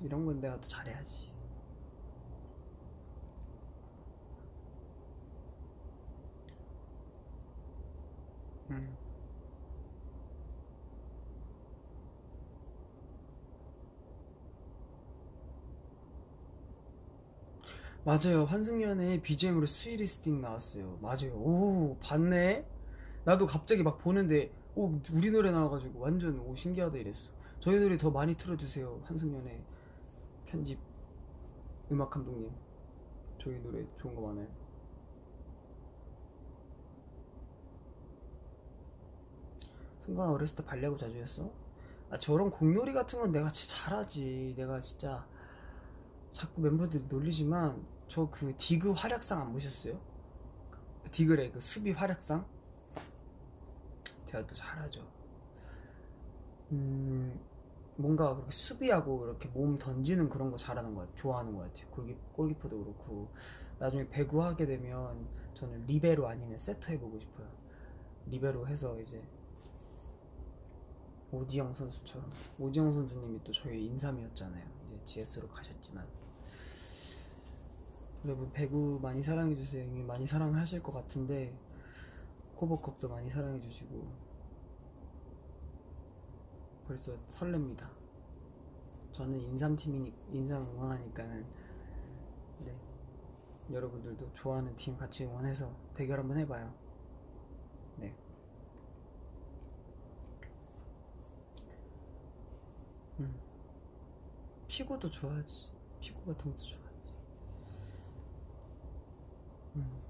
이런 건 내가 더 잘해야지. 음. 맞아요. 환승연에 BGM으로 스위리스팅 나왔어요. 맞아요. 오, 봤네? 나도 갑자기 막 보는데, 오, 우리 노래 나와가지고 완전, 오, 신기하다 이랬어. 저희 노래 더 많이 틀어주세요. 환승연의 편집 음악 감독님. 저희 노래 좋은 거 많아요. 순간 어렸을 때 발레하고 자주 했어? 아, 저런 공놀이 같은 건 내가 진짜 잘하지. 내가 진짜 자꾸 멤버들 놀리지만 저 그 디그 활약상 안 보셨어요? 디그의 그 수비 활약상? 제가 또 잘하죠. 음, 뭔가 그렇게 수비하고 이렇게 몸 던지는 그런 거 잘하는 것 같아요. 좋아하는 것 같아요. 골키, 골키퍼도 그렇고. 나중에 배구 하게 되면 저는 리베로 아니면 세터 해보고 싶어요. 리베로 해서 이제 오지영 선수처럼. 오지영 선수님이 또 저희 인삼이었잖아요. 이제 GS로 가셨지만. 여러분 배구 많이 사랑해주세요. 이미 많이 사랑하실 것 같은데 코버컵도 많이 사랑해주시고 벌써 설렙니다. 저는 인삼팀이니 인삼 응원하니까는 네 여러분들도 좋아하는 팀 같이 응원해서 대결 한번 해봐요. 네. 음. 피구도 좋아하지. 피구 같은 것도 좋아 하지.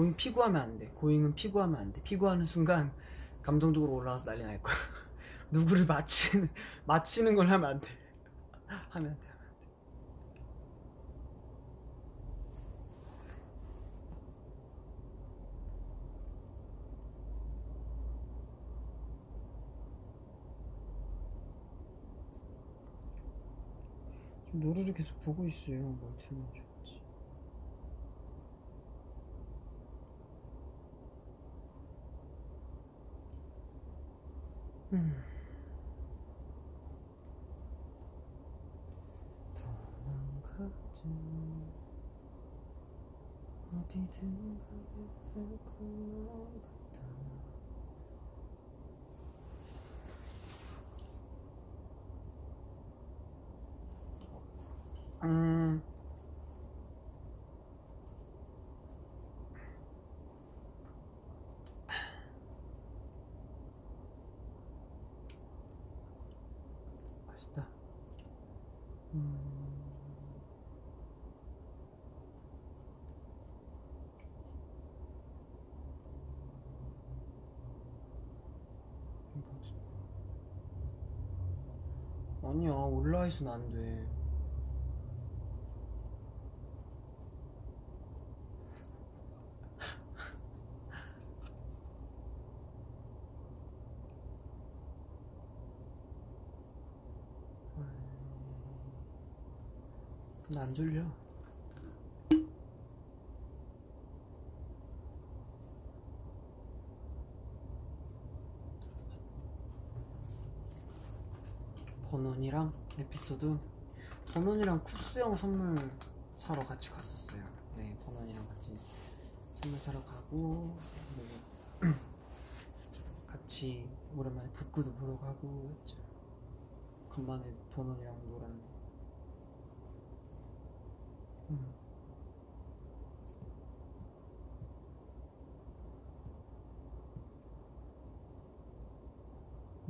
고잉 피구하면 안 돼. 고잉은 피구하면 안 돼. 피구하는 순간 감정적으로 올라와서 난리 날 거야. 누구를 맞히는 맞히는 걸 하면 안 돼. 하면 안 돼. 하면 안 돼. 노래를 계속 보고 있어요. 뭘 틀면 좋 음. 도망가자 어디든 가볼 것 같아 음. 맛있다. 음. 아니야 있으면 안 돼. 나 안 졸려. 번원이랑 에피소드 번원이랑 쿠스형 선물 사러 같이 갔었어요. 네, 번원이랑 같이 선물 사러 가고 그리고 같이 오랜만에 북구도 보러 가고 했죠. 간만에 번원이랑 놀았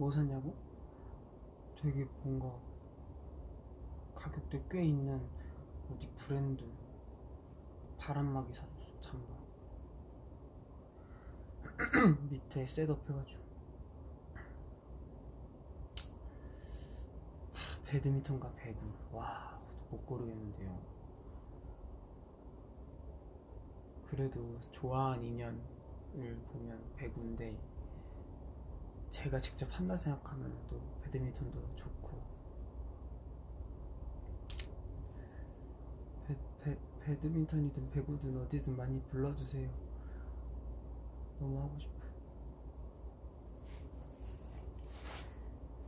뭐 샀냐고? 되게 뭔가 가격대 꽤 있는 어디 브랜드 바람막이 사줬어 잠바. 밑에 셋업 해가지고. 하, 배드민턴과 배구. 와 못 고르겠는데요. 그래도 좋아하는 인연을 보면 배구인데 제가 직접 한다 생각하면 또 배드민턴도 좋고. 배, 배, 배드민턴이든 배구든 어디든 많이 불러주세요. 너무 하고 싶어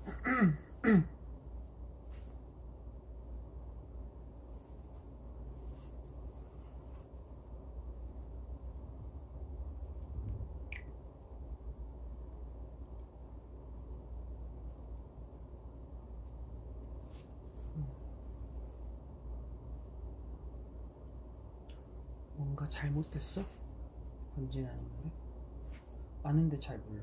뭔가 잘못됐어? 번진 아닌 거래? 아는데 잘 몰라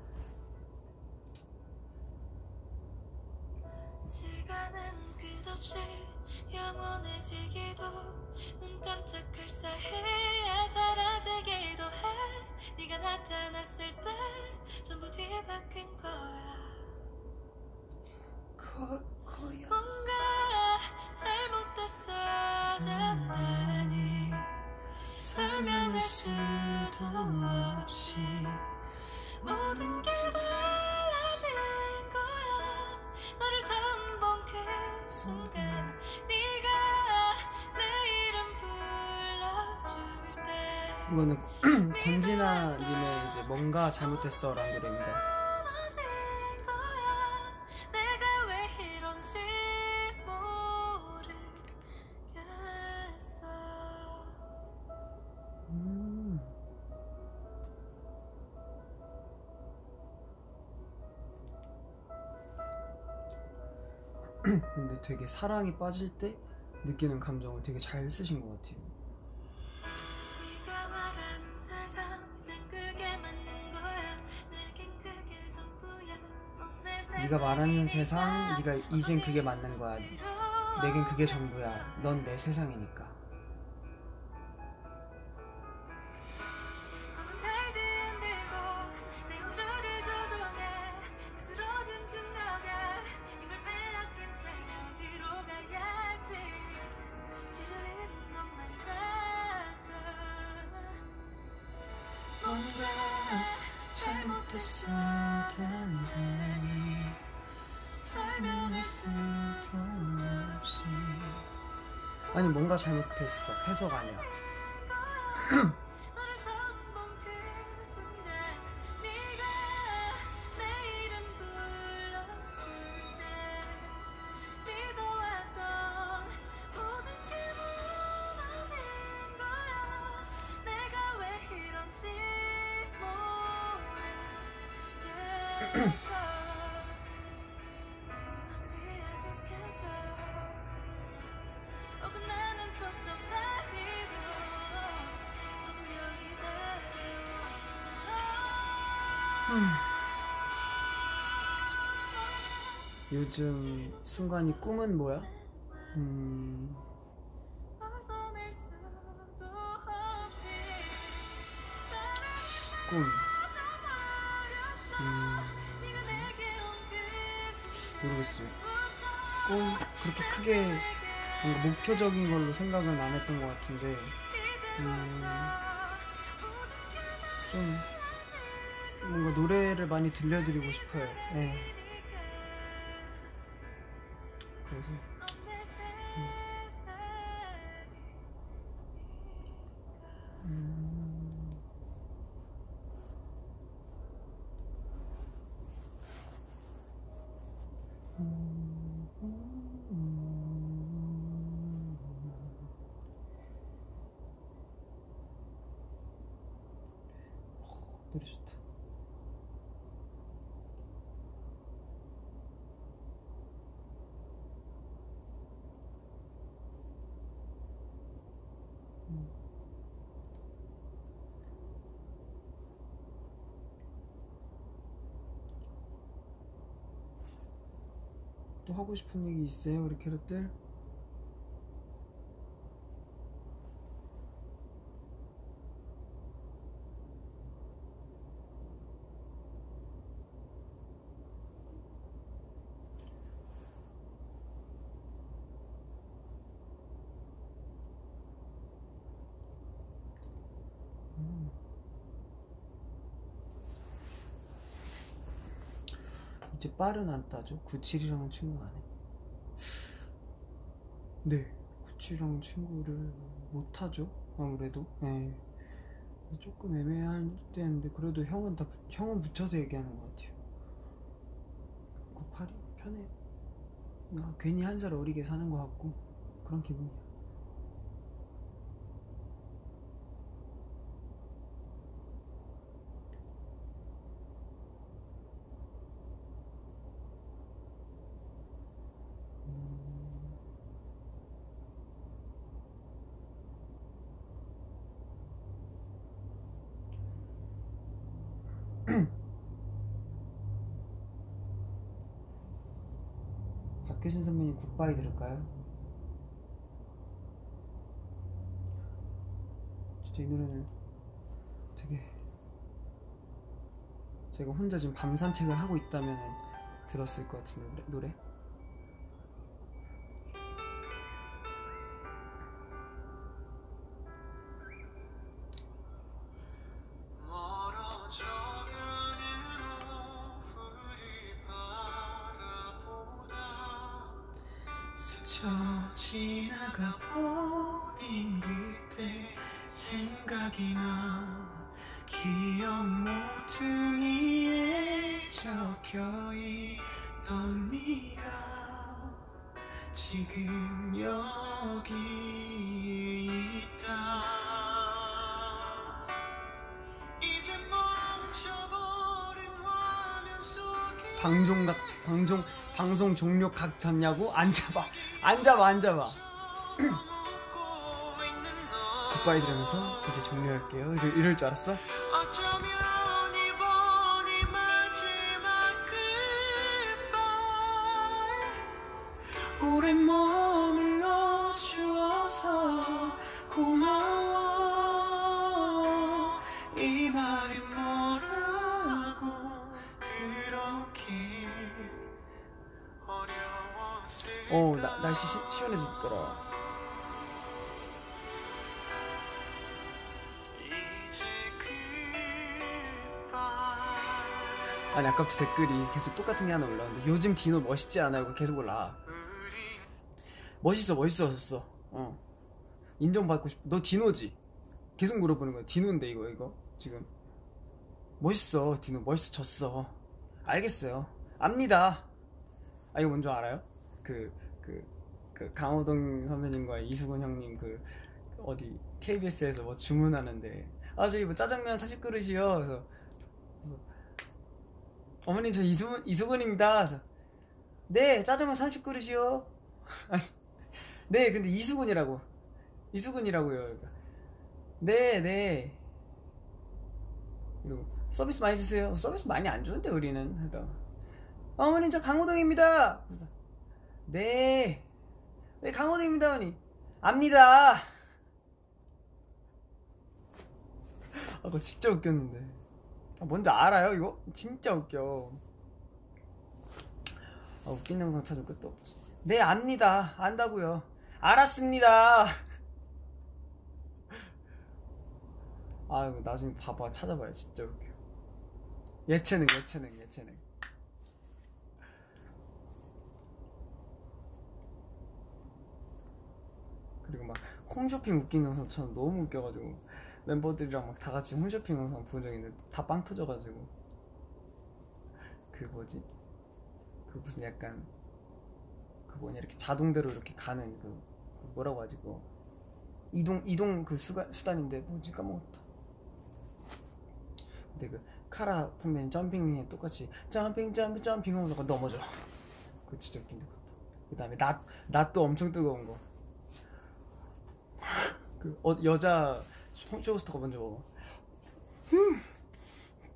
노래입니다 이런지 모르겠어 음. 근데 되게 사랑에 빠질 때 느끼는 감정을 되게 잘 쓰신 것 같아요. 네가 말하는 세상, 네가 이젠 그게 맞는 거야. 내겐 그게 전부야. 넌 내 세상이니까. 잘못했어. 해석 아니야 요즘 순간이 꿈은 뭐야? 음, 꿈. 음, 모르겠어요. 꿈 그렇게 크게 뭔가 목표적인 걸로 생각은 안 했던 것 같은데 음, 좀 뭔가 노래를 많이 들려드리고 싶어요. 네. 그래서. 음, 노래 좋다. 또 하고 싶은 얘기 있어요, 우리 캐럿들? 이제 빨은 안 따죠? 97이랑은 친구 안 해. 네, 97이랑은 친구를 못 하죠. 아무래도. 네. 조금 애매할 때인데 그래도 형은 다 붙- 형은 붙여서 얘기하는 것 같아요. 98이 편해요. 나 괜히 한 살 어리게 사는 것 같고 그런 기분이야. 굿바이 들을까요? 진짜 이 노래는 되게 제가 혼자 지금 밤 산책을 하고 있다면 들었을 것 같은 노래, 적혀있던 네가 지금 여기에 있다. 이제 멈춰버린 화면 속에 방송 각 방송 방송 종료 각 잡냐고? 앉아봐 앉아봐 앉아봐 묻고 있는 너 굿바이 들으면서 이제 종료할게요. 이럴, 이럴 줄 알았어? 오래 머물러 주어서 고마워. 이 말이 뭐라고 그렇게 어려웠을 어 나, 날씨 시, 시원해졌더라. 아니 아까부터 댓글이 계속 똑같은 게 하나 올라오는데 요즘 디노 멋있지 않아요? 계속 올라와 멋있어 멋있어졌어. 어. 인정받고 싶어 너 디노지? 계속 물어보는 거야. 디노인데 이거 이거? 지금. 멋있어 디노. 멋있어졌어. 알겠어요. 압니다. 아 이거 뭔지 알아요? 그 그 그 강호동 선배님과 이수근 형님 그 어디 KBS에서 뭐 주문하는데. 아 저기 뭐 짜장면 30그릇이요. 그래서 어머니 저 이수근 이수근입니다. 그래서, 네 짜장면 30그릇이요. 네 근데 이수근이라고 이수근이라고요. 그러니까, 네 네. 그리고 서비스 많이 주세요. 서비스 많이 안 주는데 우리는 하다. 어머니 저 강호동입니다. 네. 네 강호동입니다 어머니. 압니다. 아, 그거 진짜 웃겼는데. 아, 뭔지 알아요, 이거? 진짜 웃겨. 아, 웃긴 영상 찾을 끝도 없지. 네, 압니다. 안다고요. 알았습니다. 아, 나중에 봐봐. 찾아봐요. 진짜 웃겨. 예체능, 예체능, 예체능. 그리고 막 홈쇼핑 웃긴 영상 저는 너무 웃겨가지고 멤버들이랑 막 다 같이 홈쇼핑 영상 본적 있는데 다 빵 터져가지고 그 뭐지 그 무슨 약간 그 뭐냐 이렇게 자동대로 이렇게 가는 그, 그 뭐라고 하지 그거? 이동 이동 그 수가, 수단인데 뭐지 까먹었다. 근데 그 카라 선배님 점핑링에 똑같이 점핑 점핑 점핑 하면서 넘어져. 그거 진짜 웃긴데 그 다음에 낫 낫도 엄청 뜨거운 거. 그 어, 여자 쇼호스터가 먼저 먹어. 음,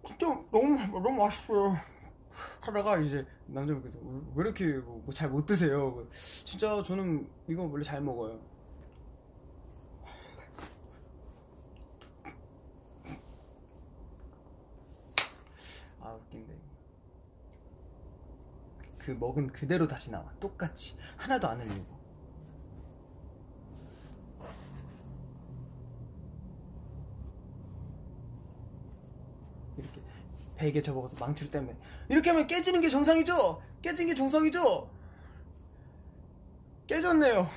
진짜 너무 너무 맛있어요. 하다가 이제 남자분 그래서 왜 이렇게 뭐 잘못 드세요? 진짜 저는 이거 원래 잘 먹어요. 아 웃긴데. 그 먹은 그대로 다시 나와. 똑같이 하나도 안 흘리고. 이렇게 베개 접어서 망치를 때문에 이렇게 하면 깨지는 게 정상이죠? 깨진 게 정상이죠? 깨졌네요.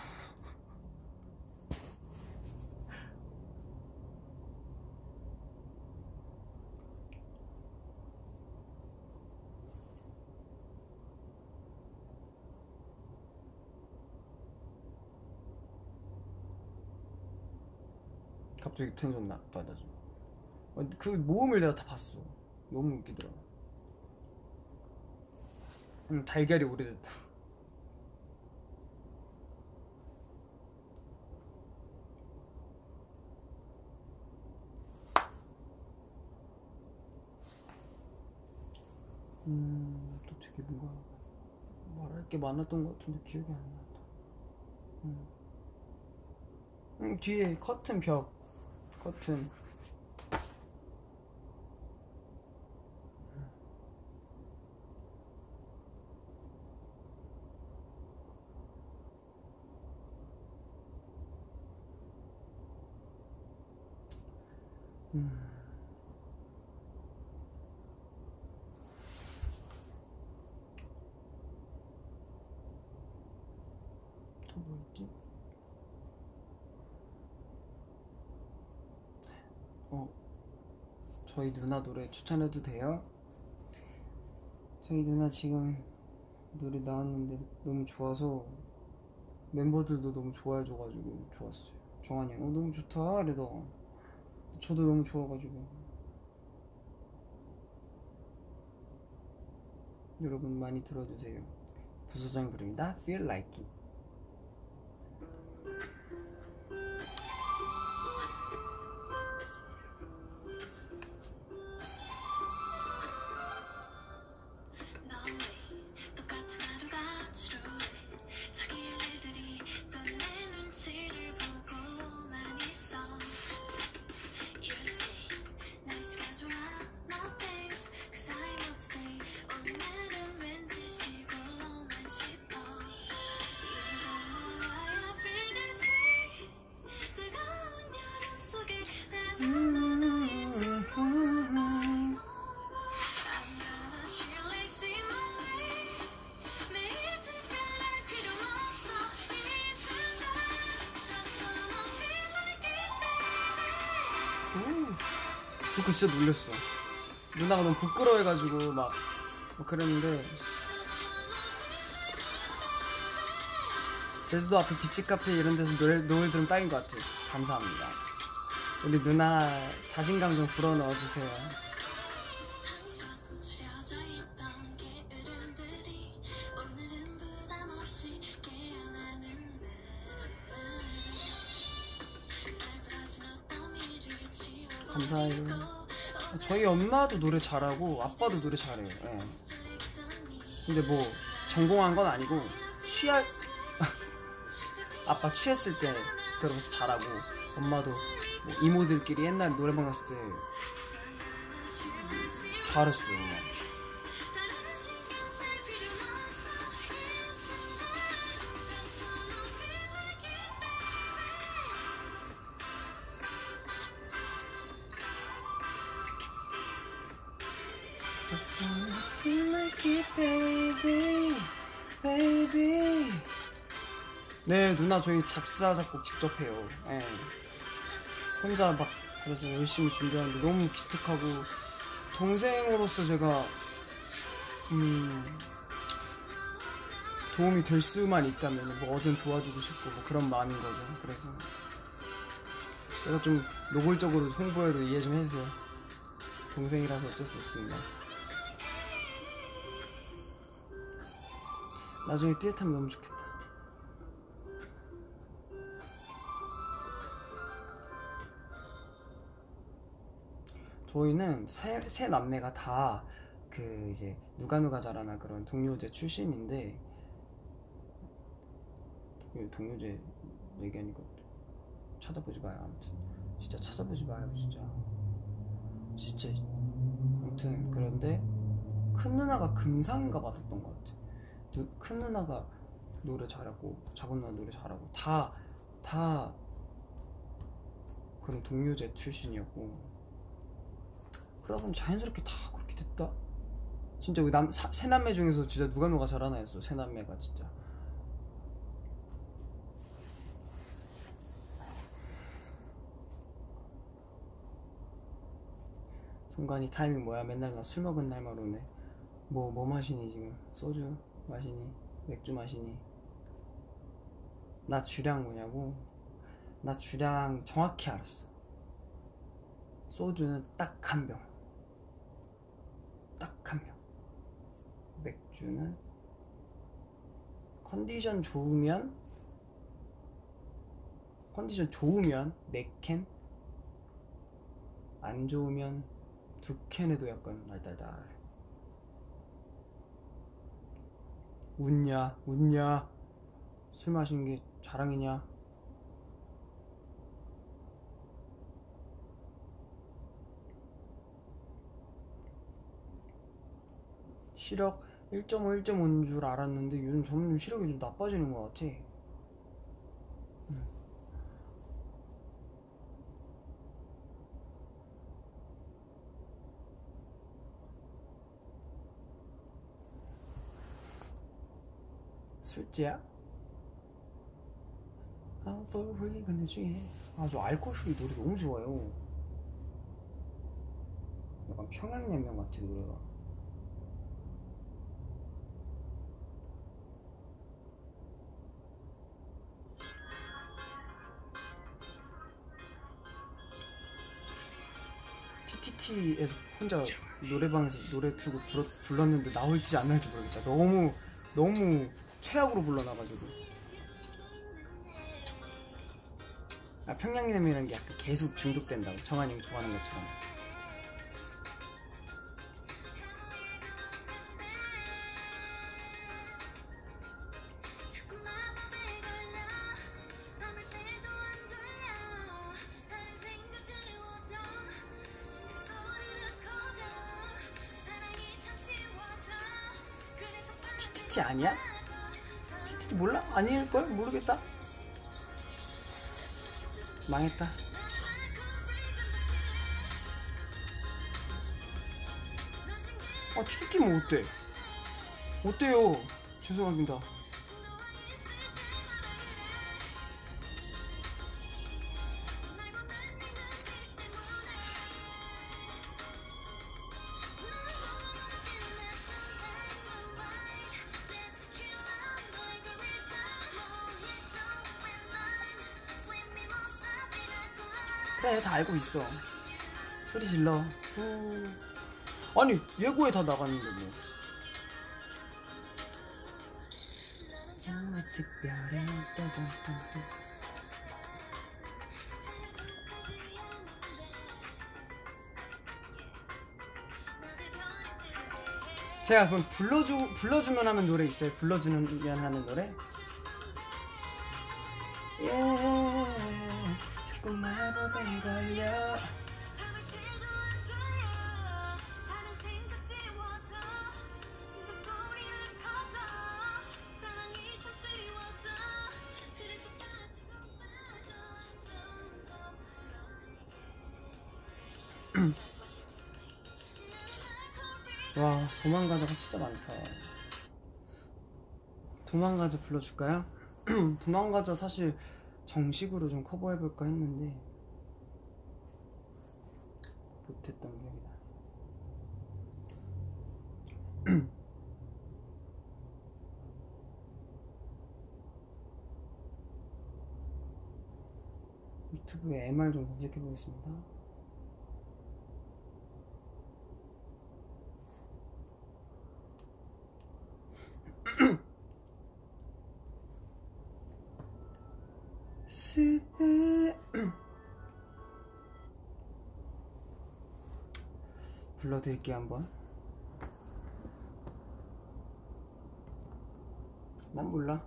갑자기 텐션 나, 낮아져. 어, 그 모음을 내가 다 봤어. 너무 웃기더라. 음, 달걀이 오래됐다. 음, 또 되게 뭔가 말할 게 많았던 것 같은데 기억이 안 난다. 음. 음, 뒤에 커튼 벽, 커튼. 음. 또뭐 있지? 어, 저희 누나 노래 추천해도 돼요? 저희 누나 지금 노래 나왔는데 너무 좋아서 멤버들도 너무 좋아해줘가지고 좋았어요. 정한이 형, 어, 너무 좋다. 이러다가 저도 너무 좋아가지고. 여러분 많이 들어주세요. 부서장 부릅니다. Feel Like It 듣고 진짜 놀랬어. 누나가 너무 부끄러워해가지고 막, 막 그랬는데. 제주도 앞에 비치 카페 이런 데서 노래, 노래 들으면 딱인 것 같아요 감사합니다. 우리 누나 자신감 좀 불어넣어주세요 저희 엄마도 노래 잘하고 아빠도 노래 잘해요. 예. 근데 뭐 전공한 건 아니고 취할 아빠 취했을 때 들어서 잘하고 엄마도 뭐 이모들끼리 옛날 노래방 갔을 때 잘했어요. 저희 작사 작곡 직접 해요. 예. 혼자 막 그래서 열심히 준비하는데 너무 기특하고 동생으로서 제가 음 도움이 될 수만 있다면 뭐 어든 도와주고 싶고 뭐 그런 마음인 거죠. 그래서 제가 좀 노골적으로 홍보해도 이해 좀 해주세요. 동생이라서 어쩔 수 없습니다. 나중에 듀엣하면 너무 좋겠다. 저희는 세, 세 남매가 다 그 이제 누가 누가 잘하나 그런 동료제 출신인데 그 동료제 얘기하니까 찾아보지 마요 아무튼. 진짜 찾아보지 마요 진짜. 진짜 아무튼 그런데 큰 누나가 금상인가 받았던 것 같아. 누- 큰 누나가 노래 잘하고 작은 누나 노래 잘하고 다 다 그런 동료제 출신이었고 그러다 보니 자연스럽게 다 그렇게 됐다? 진짜 우리 남, 사, 세 남매 중에서 진짜 누가 누가 잘하나 했어 세 남매가 진짜. 순간이 타이밍 뭐야? 맨날 나 술 먹은 날만 오네. 뭐뭐 마시니 지금? 소주 마시니? 맥주 마시니? 나 주량 뭐냐고? 나 주량 정확히 알았어. 소주는 딱 한 병 딱 한 병 맥주는 컨디션 좋으면 컨디션 좋으면 네 캔 안 좋으면 두 캔에도 약간 날달달 웃냐 웃냐? 술 마시는 게 자랑이냐 시력 1.5, 1.5인 줄 알았는데 요즘 점점 시력이 좀 나빠지는 것 같아 음. 술지야? 아저 알코올 노래 너무 좋아요 약간 평양냉면 같은 노래가 TTT에서 혼자 노래방에서 노래 틀고 불러, 불렀는데 나올지 안 나올지 모르겠다. 너무 너무 최악으로 불러놔가지고. 아 평양냉면이라는 게 약간 계속 중독된다고 정한이 좋아하는 것처럼. 아니야? TTT 몰라? 아닐걸? 모르겠다. 망했다. 아 TTT면 어때? 어때요? 죄송합니다. 알고 있어. 소리 질러. 후. 아니 예고에 다 나갔는데 뭐. 정말 특별해. 똥똥똥 제가 그럼 불러주 불러주면 하는 노래 있어요? 불러주면 하는 노래? 예. 걸려. 와 도망가자가 진짜 많다. 도망가자 불러줄까요? 도망가자 사실 정식으로 좀 커버해볼까 했는데 못했던 기억이 나 유튜브에 MR 좀 검색해 보겠습니다 불러드릴게요 한번. 난 몰라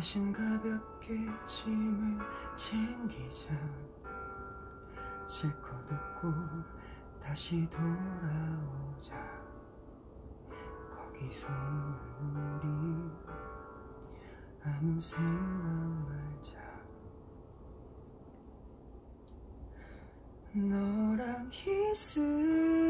대신 가볍게 짐을 챙기자. 실컷 웃고 다시 돌아오자. 거기서는 우리 아무 생각 말자. 너랑 있을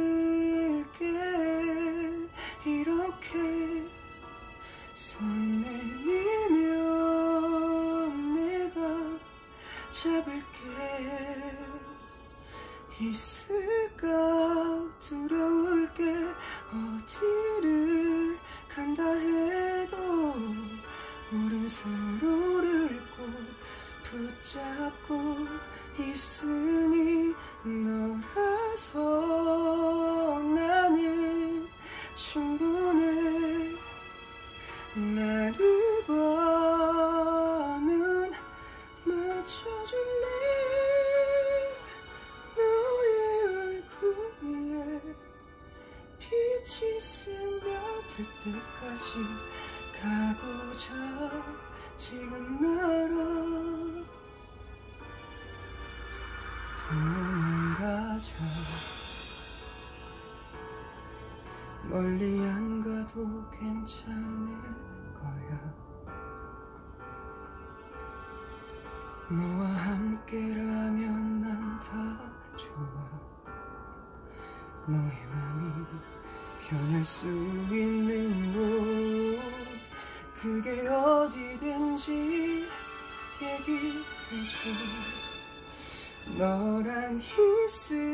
붙잡고 있으니 너라서 나는 충분해. 나를 봐는 맞춰줄래? 너의 얼굴 위에 빛이 스며들 때까지 도망가자. 멀리 안 가도 괜찮을 거야. 너와 함께라면 난 다 좋아. 너의 맘이 변할 수 있는 곳. 그게 너랑 있을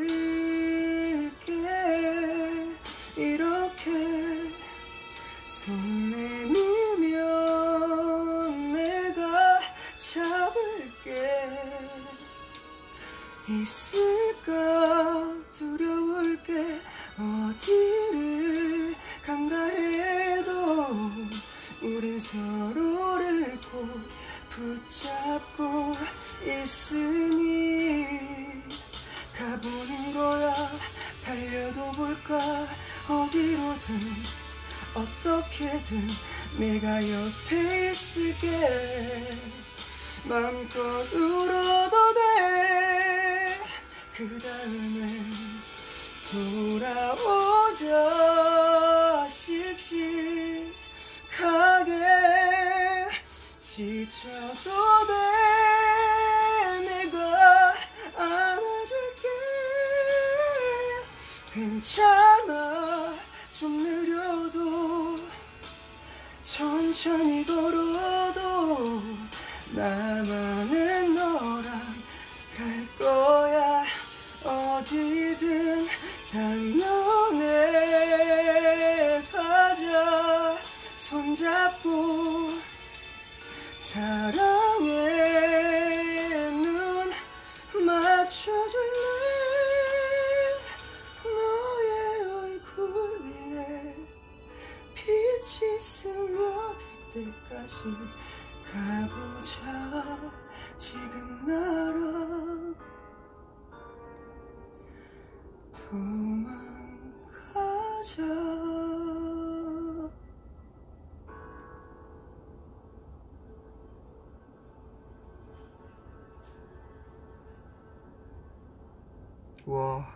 와.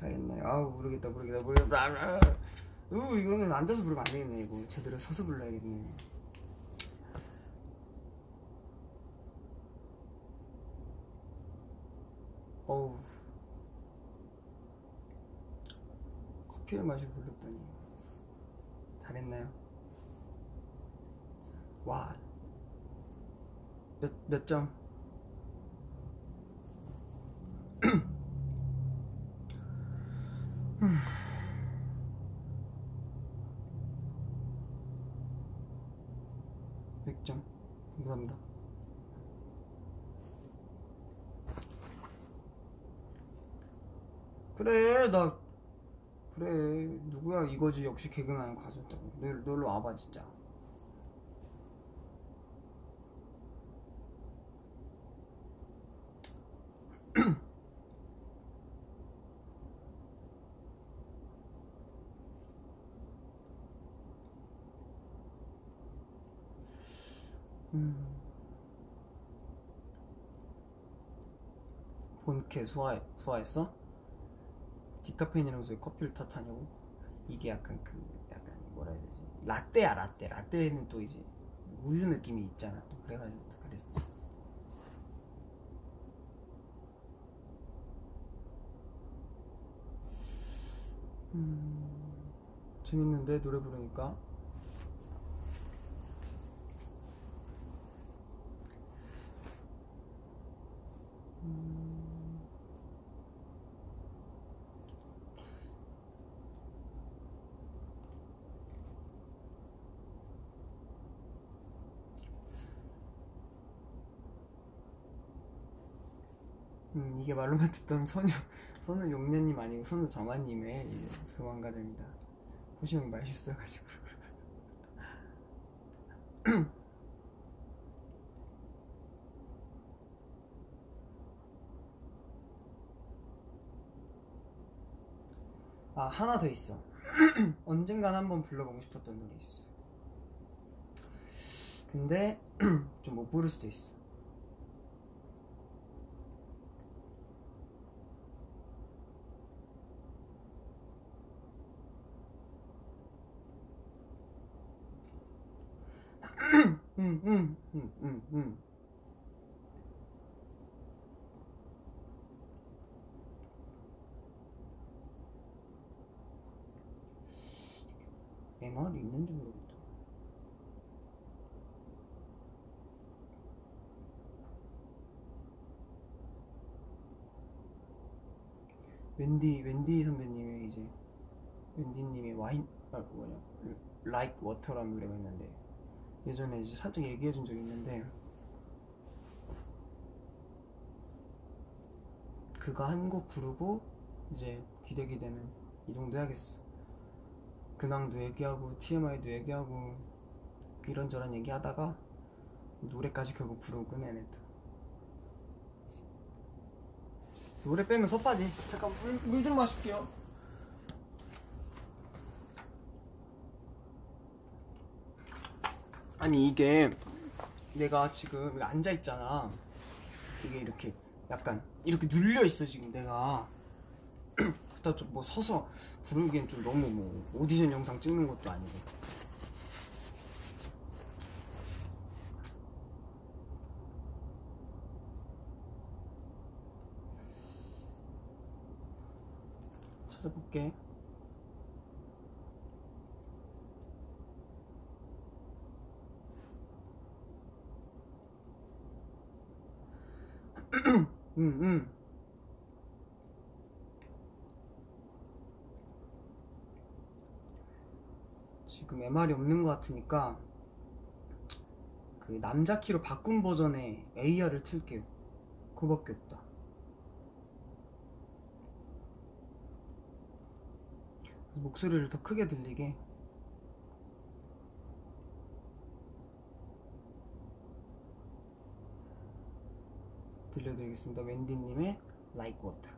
잘했나요? 아우 모르겠다 모르겠다 모르겠다. 으 이거는 앉아서 부르면 안 되겠네 이거. 제대로 서서 불러야겠네. 어우. 커피를 마시고 불렀더니. 잘했나요? 와. 몇, 몇 점? 백 점 감사합니다 그래 나 그래 이거지 역시 개그맨 너, 너로 와봐 진짜 본캐 소화 소화했어? 디카페인이라면서 왜 커피를 탓하냐고? 이게 약간 그 약간 뭐라 해야 되지? 라떼야 라떼. 라떼는 또 이제 우유 느낌이 있잖아. 또 그래가지고 또 그랬지. 음, 재밌는데 노래 부르니까 말로만 듣던 선우 선우 용녀님 아니고 선우 정아님의 이제 소망가정입니다. 호시 형이 말 실수해가지고. 아 하나 더 있어. 언젠간 한번 불러보고 싶었던 노래 있어. 근데 좀 못 부를 수도 있어. 응, 응, 응, 응, 응. MR이 있는지 모르겠다. 웬디, 웬디 선배님의 이제 웬디님이 와인, 아 뭐냐, Like Water라는 노래가 있는데 예전에 이제 살짝 얘기해 준 적이 있는데 그가 한 곡 부르고 이제 기대기 되면 이 정도 해야겠어. 근황도 얘기하고 TMI도 얘기하고 이런저런 얘기하다가 노래까지 결국 부르고 끝내네 또. 노래 빼면 섭하지. 잠깐 물 좀 마실게요 아니 이게 내가 지금 앉아 있잖아. 이게 이렇게 약간 이렇게 눌려 있어 지금 내가. 그렇다 좀뭐 서서 부르기엔 좀 너무 뭐 오디션 영상 찍는 것도 아니고. 찾아볼게. 음, 음. 지금 MR이 없는 것 같으니까 그 남자 키로 바꾼 버전의 AR을 틀게요. 그거밖에 없다. 목소리를 더 크게 들리게. 들려드리겠습니다. 웬디님의 Like Water.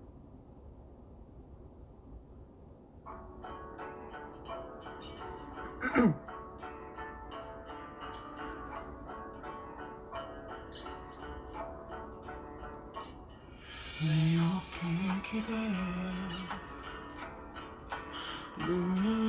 내 어깨 기대에 눈을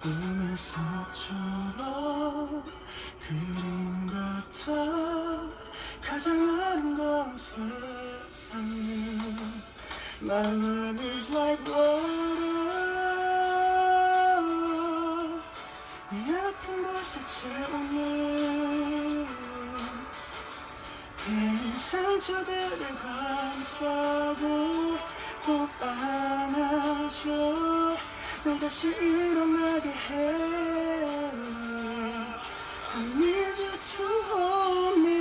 꿈에서처럼 그림 같아 가장 아름다운 세상은 My love 네 아픈 곳을 채우는 그 상처들을 감싸고 꼭 안아줘 널 다시 일어나게 해 I need you to hold me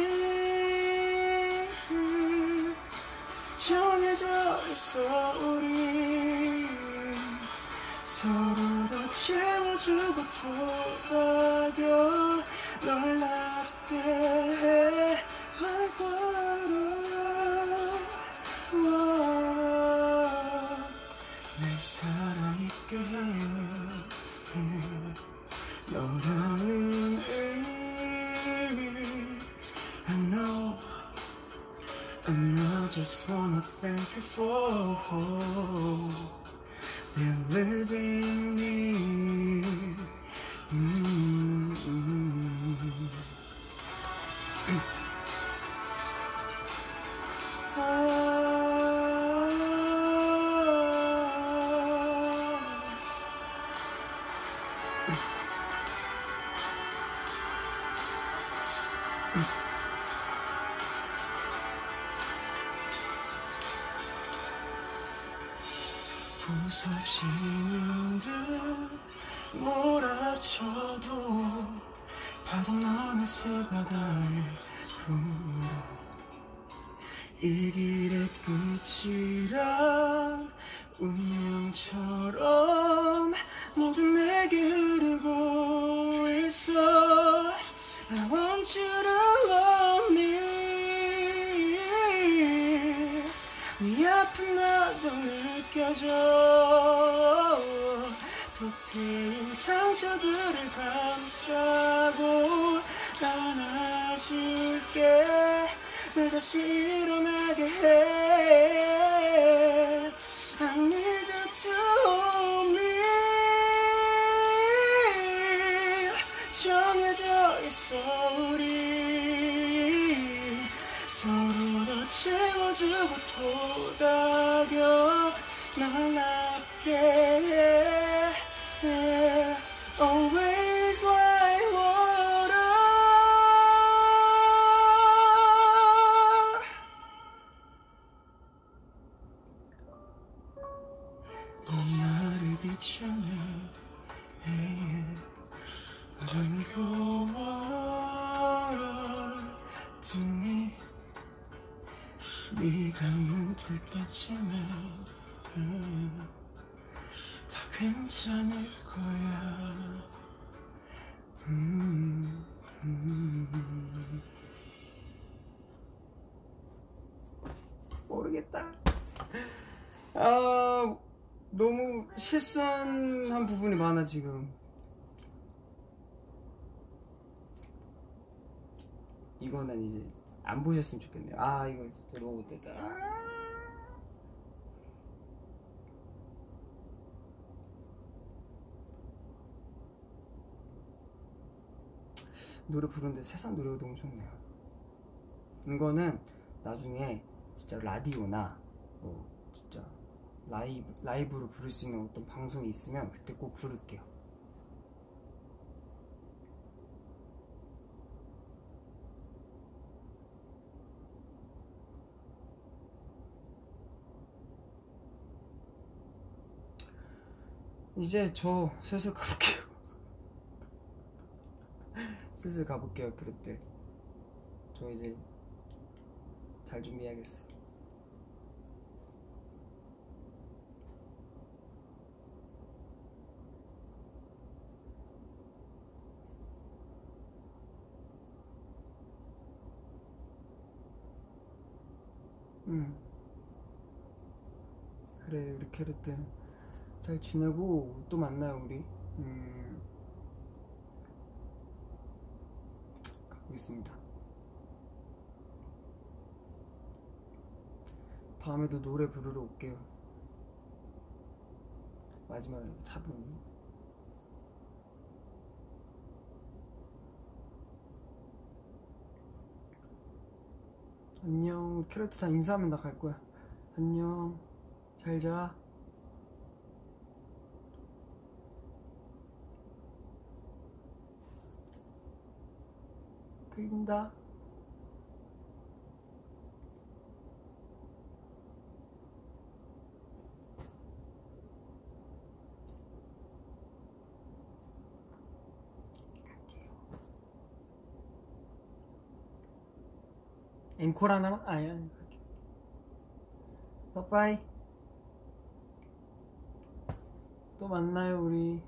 정해져 있어 우리. 서로 더 채워주고 토닥여 널 낫게 해. Like 살아있게 해 너라는 의미 I know And I just wanna thank you for believing me. Mm-hmm. 등이 네가 눈뜰 때쯤에 다 괜찮을 거야 음, 음. 모르겠다 아 너무 실수한 부분이 많아 지금. 이거는 이제 안 보셨으면 좋겠네요. 아 이거 진짜 너무 못됐다. 노래 부르는데 세상 노래가 너무 좋네요. 이거는 나중에 진짜 라디오나 뭐 진짜 라이브 라이브로 부를 수 있는 어떤 방송이 있으면 그때 꼭 부를게요. 이제 저 슬슬 가볼게요. 슬슬 가볼게요. 그릇들. 저 이제 잘 준비해야겠어. 응. 그래 우리 캐럿들 잘 지내고 또 만나요 우리. 음. 가고 있습니다. 다음에도 노래 부르러 올게요. 마지막으로 차분히. 안녕. 캐럿 다 인사하면 나 갈 거야. 안녕. 잘 자. 그린다. 앵콜 하나만? 아니 아니 갈게 빠빠이 또 만나요 우리